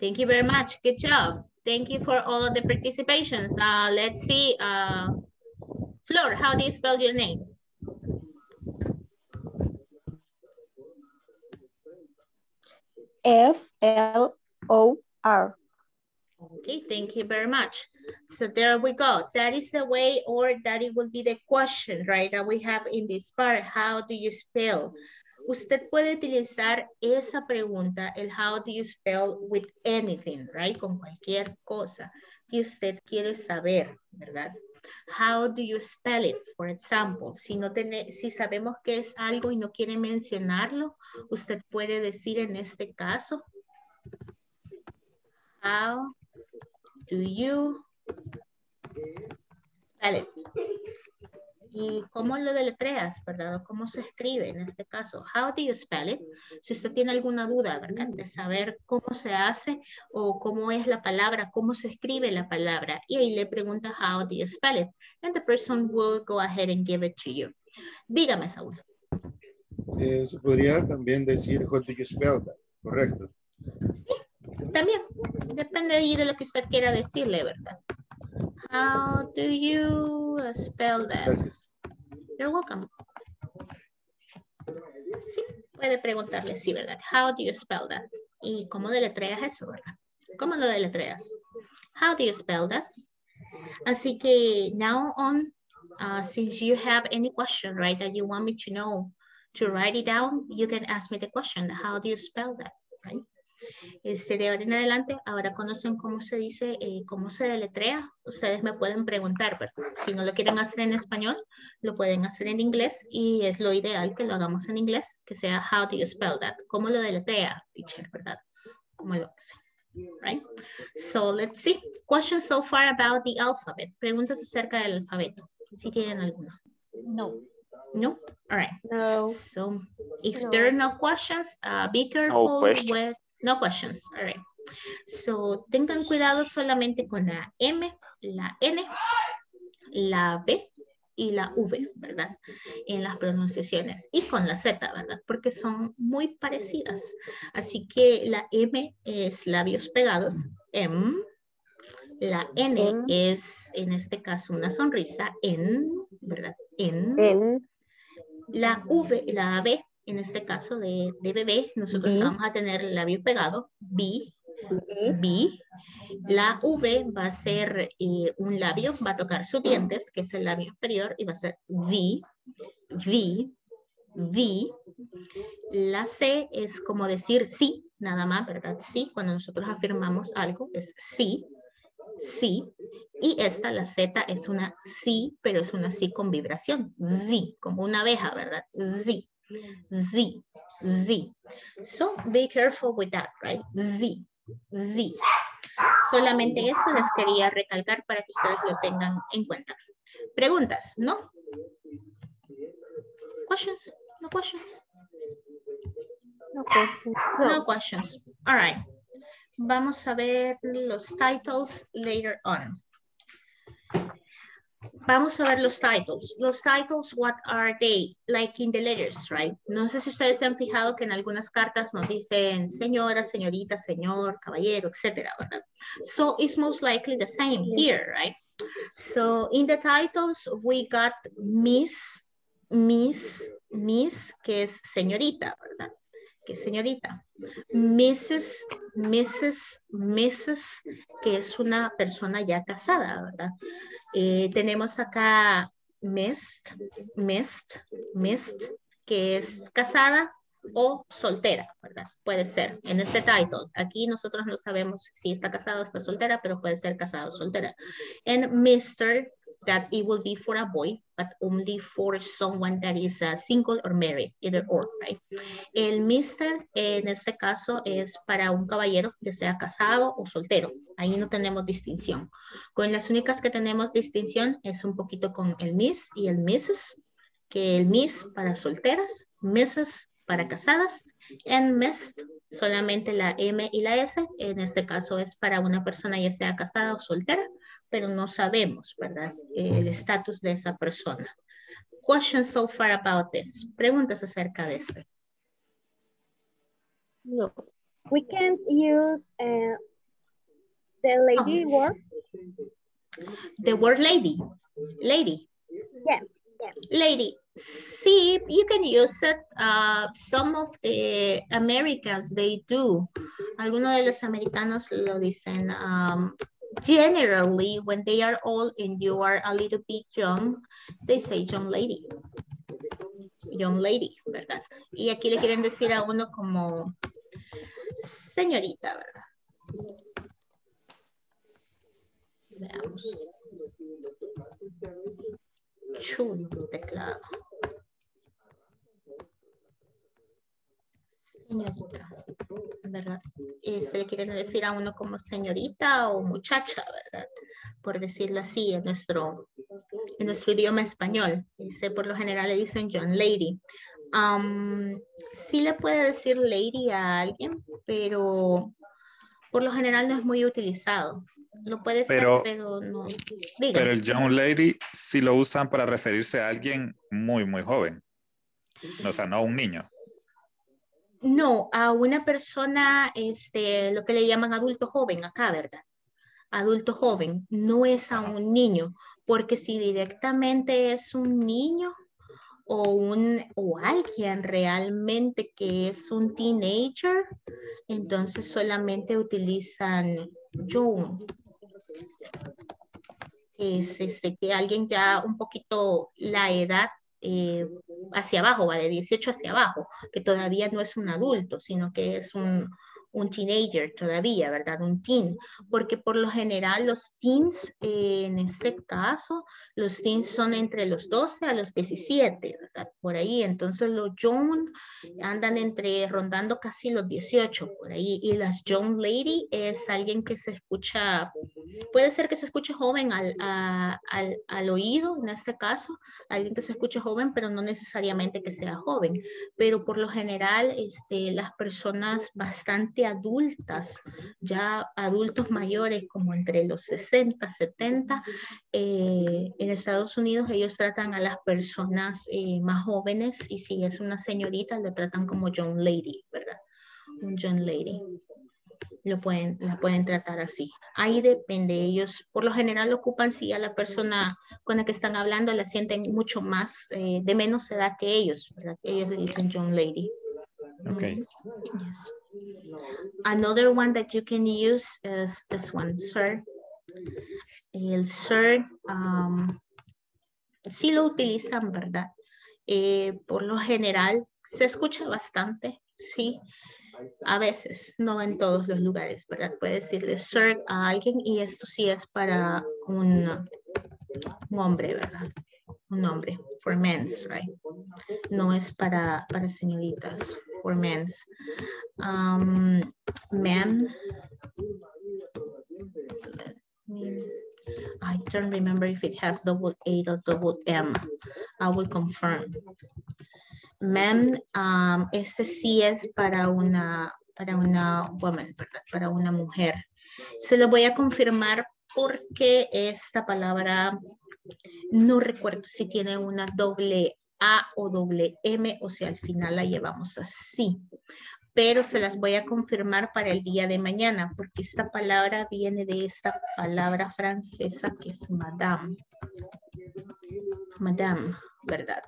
Thank you very much. Good job. Thank you for all of the participations. Uh, let's see. Uh, Flor, how do you spell your name? F L O R. Okay, thank you very much. So there we go. That is the way or that it will be the question, right, that we have in this part. How do you spell? Usted puede utilizar esa pregunta, el how do you spell with anything, right? Con cualquier cosa que usted quiere saber, ¿verdad? How do you spell it, for example? Si, no tiene, si sabemos que es algo y no quiere mencionarlo, usted puede decir en este caso, how do you spell it? ¿Y cómo lo deletreas, verdad? ¿Cómo se escribe en este caso? How do you spell it? Si usted tiene alguna duda. De saber cómo se hace o cómo es la palabra, cómo se escribe la palabra. Y ahí le pregunta, how do you spell it? And the person will go ahead and give it to you. Dígame, Saúl. Eh, podría también decir, how do you spell that? Correcto. También. Depende ahí de lo que usted quiera decirle, ¿verdad? How do you spell that? Gracias. You're welcome. Sí, puede preguntarle, sí, ¿verdad? How do you spell that? ¿Y cómo deletreas eso, verdad? ¿Cómo lo deletreas? How do you spell that? Así que now on, uh, since you have any question, right, that you want me to know, to write it down, you can ask me the question, how do you spell that, right? Este, de ahora en adelante, ahora conocen cómo se dice, eh, cómo se deletrea. Ustedes me pueden preguntar, ¿verdad? Si no lo quieren hacer en español, lo pueden hacer en inglés y es lo ideal que lo hagamos en inglés, que sea how do you spell that? ¿Cómo lo deletrea, teacher, verdad? ¿Cómo lo hace? Right? So let's see. Questions so far about the alphabet. Preguntas acerca del alfabeto. Si tienen alguna. No. No? All right. No. So if No. there are no questions, uh, be careful question. with no questions. All right. So tengan cuidado solamente con la M, la N, la B y la V, ¿verdad? En las pronunciaciones y con la Z, ¿verdad? Porque son muy parecidas. Así que la M es labios pegados, M. La N En. es, en este caso, una sonrisa, en, ¿verdad? En. En. La V, la B, en este caso de, de bebé, nosotros vamos a tener el labio pegado, B, B. La V va a ser eh, un labio, va a tocar sus dientes, que es el labio inferior, y va a ser V, V, V. La C es como decir sí, nada más, ¿verdad? Sí, cuando nosotros afirmamos algo, es sí, sí. Y esta, la Z, es una sí, pero es una sí con vibración. Z, como una abeja, ¿verdad? Z, Z, Z. So, be careful with that, right? Z, Z. Solamente eso les quería recalcar para que ustedes lo tengan en cuenta. Preguntas, ¿no? Questions? No questions? No questions. No questions. All right. Vamos a ver los titles later on. Vamos a ver los titles. Los titles, what are they? Like in the letters, right? No sé si ustedes se han fijado que en algunas cartas nos dicen señora, señorita, señor, caballero, etcétera, ¿verdad? So it's most likely the same here, right? So in the titles, we got Miss, Miss, Miss, que es señorita, ¿verdad? Señorita. Mrs., Mrs., Mrs., que es una persona ya casada, ¿verdad? Eh, tenemos acá Mist, Mist, Mist, que es casada o soltera, ¿verdad? Puede ser en este title. Aquí nosotros no sabemos si está casado o está soltera, pero puede ser casado o soltera. En Mr., that it will be for a boy, but only for someone that is uh, single or married, either or, right? El mister, en este caso, es para un caballero, ya sea casado o soltero. Ahí no tenemos distinción. Con las únicas que tenemos distinción es un poquito con el miss y el misses, que el miss para solteras, misses para casadas, en miss solamente la M y la S, en este caso es para una persona ya sea casada o soltera, pero no sabemos, ¿verdad? El estatus de esa persona. Questions so far about this. Preguntas acerca de esto. No. We can't use uh, the lady oh. word. The word lady. Lady. Yeah. yeah. Lady. See, you can use it. Uh, some of the Americans, they do. Algunos de los americanos lo dicen. Um, generally when they are old and you are a little bit young, they say young lady. Young lady, ¿verdad? Y aquí le quieren decir a uno como señorita, ¿verdad? Veamos. Chulo teclado. Señorita, ¿verdad? Este, le quieren decir a uno como señorita o muchacha, ¿verdad? Por decirlo así en nuestro, en nuestro idioma español. Este, por lo general le dicen John Lady. Um, sí le puede decir lady a alguien, pero por lo general no es muy utilizado. Lo puede ser, pero no. Pero el John Lady sí lo usan para referirse a alguien muy, muy joven. O sea, no a un niño. No, a una persona, este, lo que le llaman adulto joven acá, ¿verdad? Adulto joven, no es a un niño, porque si directamente es un niño o, un, o alguien realmente que es un teenager, entonces solamente utilizan yo. Es este, que alguien ya un poquito la edad eh, hacia abajo, va de 18 hacia abajo, que todavía no es un adulto, sino que es un, un teenager todavía, ¿verdad? Un teen, porque por lo general los teens, eh, en este caso, los teens son entre los 12 a los 17, ¿verdad? Por ahí, entonces los young andan entre, rondando casi los 18, por ahí, y las young lady es alguien que se escucha, puede ser que se escuche joven al, al, al oído, en este caso, alguien que se escuche joven, pero no necesariamente que sea joven, pero por lo general, este, las personas bastante adultas, ya adultos mayores como entre los 60, 70, eh, en Estados Unidos ellos tratan a las personas eh, más jóvenes y si es una señorita lo tratan como young lady, ¿verdad? Un young lady. Lo pueden, la pueden tratar así. Ahí depende, ellos por lo general ocupan si a la persona con la que están hablando la sienten mucho más, eh, de menos edad que ellos, ¿verdad? Ellos le dicen young lady. Okay. Yes. Another one that you can use is this one, sir. El sir, um, sí lo utilizan, ¿verdad? Eh, por lo general, se escucha bastante, sí. A veces, no en todos los lugares, ¿verdad? Puede decirle sir a alguien y esto sí es para un, un hombre, ¿verdad? Un hombre, for men's, right? No es para, para señoritas for men's. Um, men. I don't remember if it has double A or double M. I will confirm. Men, um, este sí es para una, para una woman, para una mujer. Se lo voy a confirmar porque esta palabra no recuerdo si tiene una doble a o doble M o si al final la llevamos así. Pero se las voy a confirmar para el día de mañana porque esta palabra viene de esta palabra francesa que es madame. Madame. ¿verdad?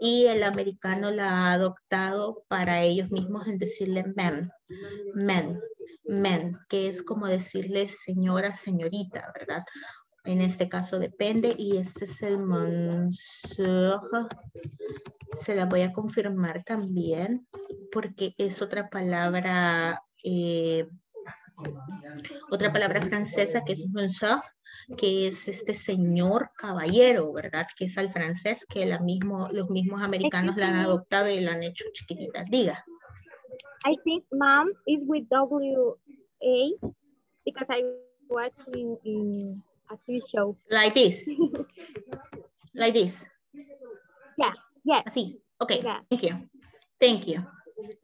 Y el americano la ha adoptado para ellos mismos en decirle men, men, men, que es como decirle señora, señorita, ¿verdad? En este caso depende y este es el monsieur. Se la voy a confirmar también porque es otra palabra, eh, otra palabra francesa que es monsieur, que es este señor caballero, ¿verdad? Que es al francés que la mismo, los mismos americanos la han adoptado y la han hecho chiquitita. Diga. I think mom is with W-A because I watch in, show. Like this. like this. Yeah, yeah. Así. Okay, yeah. thank you. Thank you.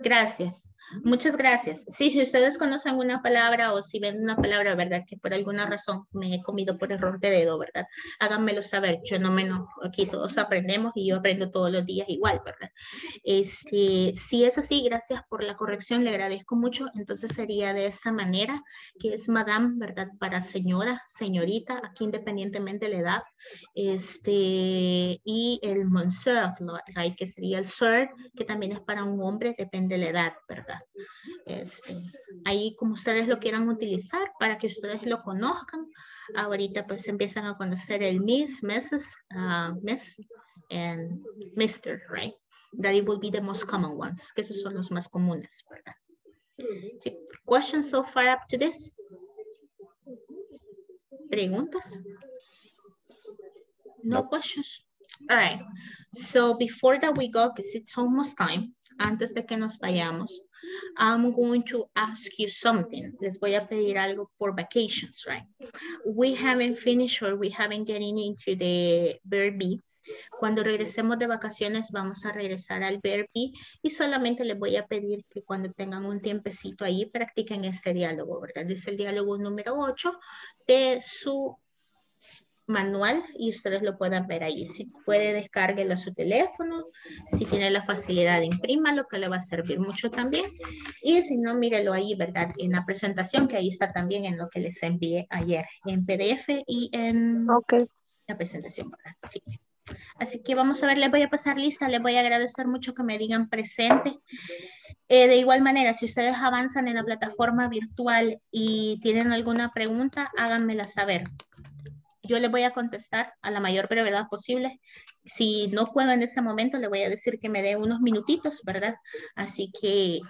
Gracias. Muchas gracias. Sí, si ustedes conocen una palabra o si ven una palabra, ¿verdad? Que por alguna razón me he comido por error de dedo, ¿verdad? Háganmelo saber. Yo no menos, aquí todos aprendemos y yo aprendo todos los días igual, ¿verdad? Este, si es así, gracias por la corrección, le agradezco mucho. Entonces sería de esa manera, que es madame, ¿verdad? Para señora, señorita, aquí independientemente de la edad. Este, y el monsieur, que sería el sir, que también es para un hombre, depende de la edad, ¿verdad? Este, ahí como ustedes lo quieran utilizar para que ustedes lo conozcan. Ahorita pues empiezan a conocer el Miss, Mrs., uh, Miss, and Mr., right? That it will be the most common ones, que esos son los más comunes, ¿verdad? Sí. Questions so far up to this? ¿Preguntas? No, no. questions? All right. So before that we go, because it's almost time, antes de que nos vayamos, I'm going to ask you something. Les voy a pedir algo for vacations, right? We haven't finished or we haven't getting into the verb be. Cuando regresemos de vacaciones vamos a regresar al verb be y solamente les voy a pedir que cuando tengan un tiempecito ahí practiquen este diálogo, ¿verdad? Es el diálogo número 8 de su manual y ustedes lo puedan ver ahí. Si puede, descarguelo a su teléfono. Si tiene la facilidad, lo que le va a servir mucho también. Y si no, mírelo ahí, ¿verdad? En la presentación, que ahí está también en lo que les envié ayer, en PDF y en la presentación. Sí. Así que vamos a ver, les voy a pasar lista, les voy a agradecer mucho que me digan presente. Eh, de igual manera, si ustedes avanzan en la plataforma virtual y tienen alguna pregunta, háganmela saber yo le voy a contestar a la mayor brevedad posible. Si no puedo en ese momento, le voy a decir que me dé unos minutitos, ¿verdad? Así que,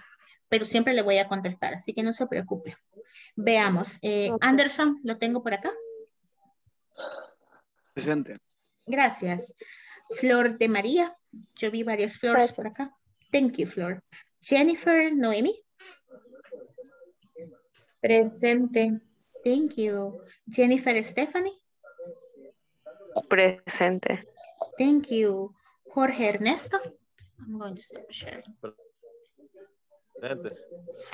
pero siempre le voy a contestar, así que no se preocupe. Veamos. Eh, Anderson, lo tengo por acá. Presente. Gracias. Flor de María. Yo vi varias flores por acá. Thank you, Flor. Jennifer Noemi. Presente. Thank you. Jennifer Stephanie. Presente. Thank you. Jorge Ernesto. I'm going to stop sharing. Presente.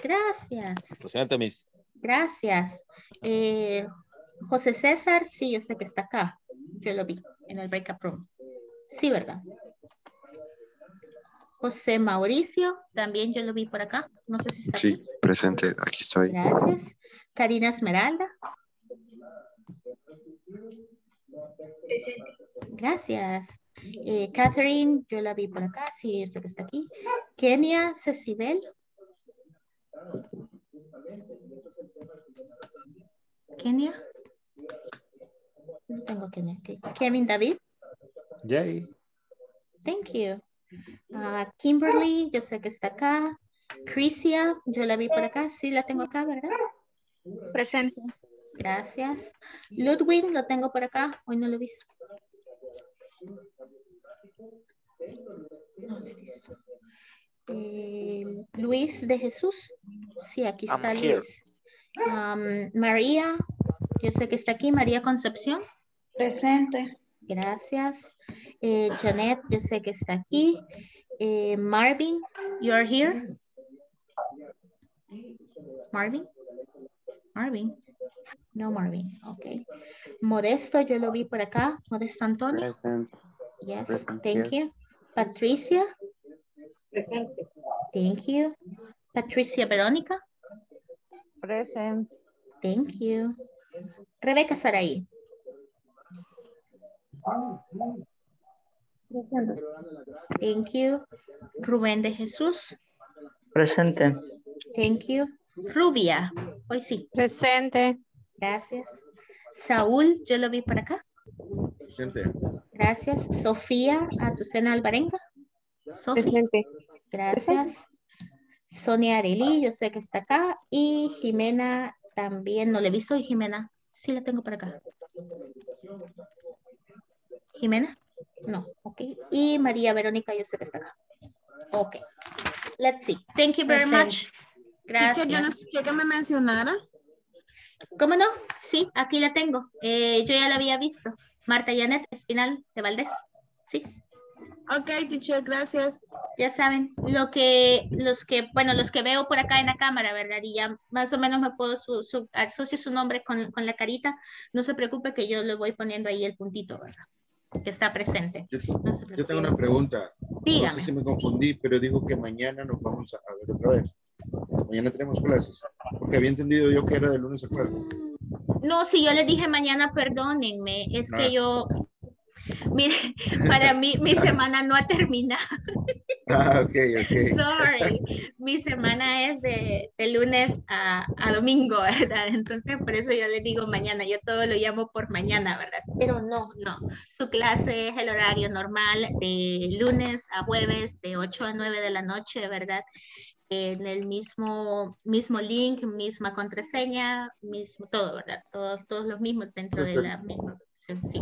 Gracias. Presente, Miss. Gracias. Eh, José César, sí, yo sé que está acá. Yo lo vi en el breakup room. Sí, ¿verdad? José Mauricio, también yo lo vi por acá. No sé si está Sí, presente, aquí estoy. Gracias. Karina Esmeralda. Gracias. Eh, Catherine, yo la vi por acá, sí, sé que está aquí. Kenia Cecibel. Kenia. No tengo Kenia. Kevin David. Jay. Thank you. Uh, Kimberly, yo sé que está acá. Crisia, yo la vi por acá, sí la tengo acá, ¿verdad? Presente. Gracias. Ludwig, lo tengo por acá. Hoy no lo he visto. No lo he visto. Eh, Luis de Jesús. Sí, aquí está Luis. Um, María, yo sé que está aquí. María Concepción. Presente. Gracias. Eh, Janet, yo sé que está aquí. Eh, Marvin, you are here. Marvin. Marvin. No, Marvin. Ok. Modesto, yo lo vi por acá. Modesto Antonio. Presente. Yes, Present, thank yes. you. Patricia. Presente. Thank you. Patricia Verónica. Present. Thank you. Rebeca Saraí. Presente. Thank you. Rubén de Jesús. Presente. Thank you. Rubia. Hoy sí. Presente. Gracias. Saúl, yo lo vi por acá. Presente. Gracias. Sofía Azucena Alvarenga. Sofía. Presente. Gracias. Sonia Areli, yo sé que está acá. Y Jimena también, no le he visto. Y Jimena, sí la tengo por acá. Jimena, no, ok. Y María Verónica, yo sé que está acá. Ok. Let's see. Thank you very Presente. much. Gracias. Teacher, yo que me mencionara. ¿Cómo no? Sí, aquí la tengo. Eh, yo ya la había visto. Marta Janet Espinal de Valdés. Sí. Ok, teacher, gracias. Ya saben, lo que, los que, bueno, los que veo por acá en la cámara, ¿verdad? Y ya más o menos me puedo su, su- asocio su nombre con, con la carita. No se preocupe que yo le voy poniendo ahí el puntito, ¿verdad? Que está presente. No se Yo tengo una pregunta. Dígame. No sé si me confundí, pero dijo que mañana nos vamos a ver otra vez. Mañana tenemos clases. Porque había entendido yo que era de lunes a jueves. No, si yo les dije mañana, perdónenme, es Ah. que yo, mire, para mí mi semana no ha terminado. Ah, ok, ok. Sorry, mi semana es de, de lunes a, a domingo, ¿verdad? Entonces, por eso yo les digo mañana, yo todo lo llamo por mañana, ¿verdad? Pero no, no, su clase es el horario normal de lunes a jueves, de 8 a 9 de la noche, ¿verdad? En el mismo, mismo link, misma contraseña, mismo todo, ¿verdad? Todos, todos los mismos dentro de Sí, sí. la misma opción, sí.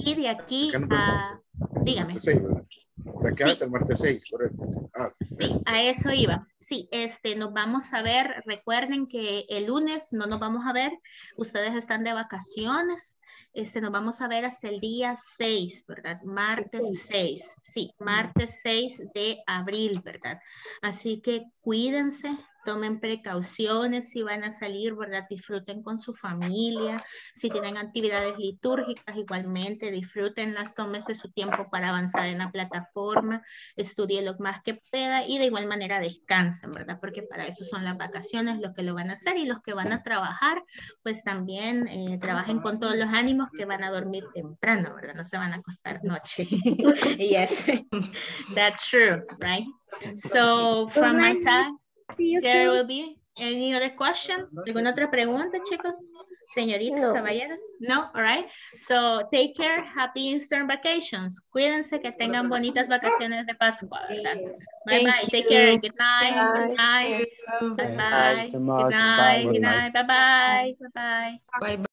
Y de aquí vemos a, dígame. Martes 6, ¿verdad? De acá hasta el martes 6, correcto. Ah. Sí, a eso iba. Sí, este, nos vamos a ver. Recuerden que el lunes no nos vamos a ver. Ustedes están de vacaciones. Este, nos vamos a ver hasta el día 6, ¿verdad? Martes 6. Sí, martes 6 de abril, ¿verdad? Así que cuídense, tomen precauciones si van a salir, ¿verdad? Disfruten con su familia. Si tienen actividades litúrgicas, igualmente disfrútenlas, tómense su tiempo para avanzar en la plataforma, estudie lo más que pueda y de igual manera descansen, ¿verdad? Porque para eso son las vacaciones los que lo van a hacer y los que van a trabajar, pues también eh, trabajen con todos los ánimos que van a dormir temprano, ¿verdad? No se van a acostar noche. yes, that's true, right? So from my side, there will be any other question? ¿Alguna otra pregunta, chicos? Señoritas, caballeros? No, all right. So take care, happy Eastern vacations. Cuídense que tengan bonitas vacaciones de Pascua, ¿verdad? Bye Thank bye. Take care. Good night. Good night. Bye bye. Good night. Bye. Good night. Bye bye. Bye bye. Bye.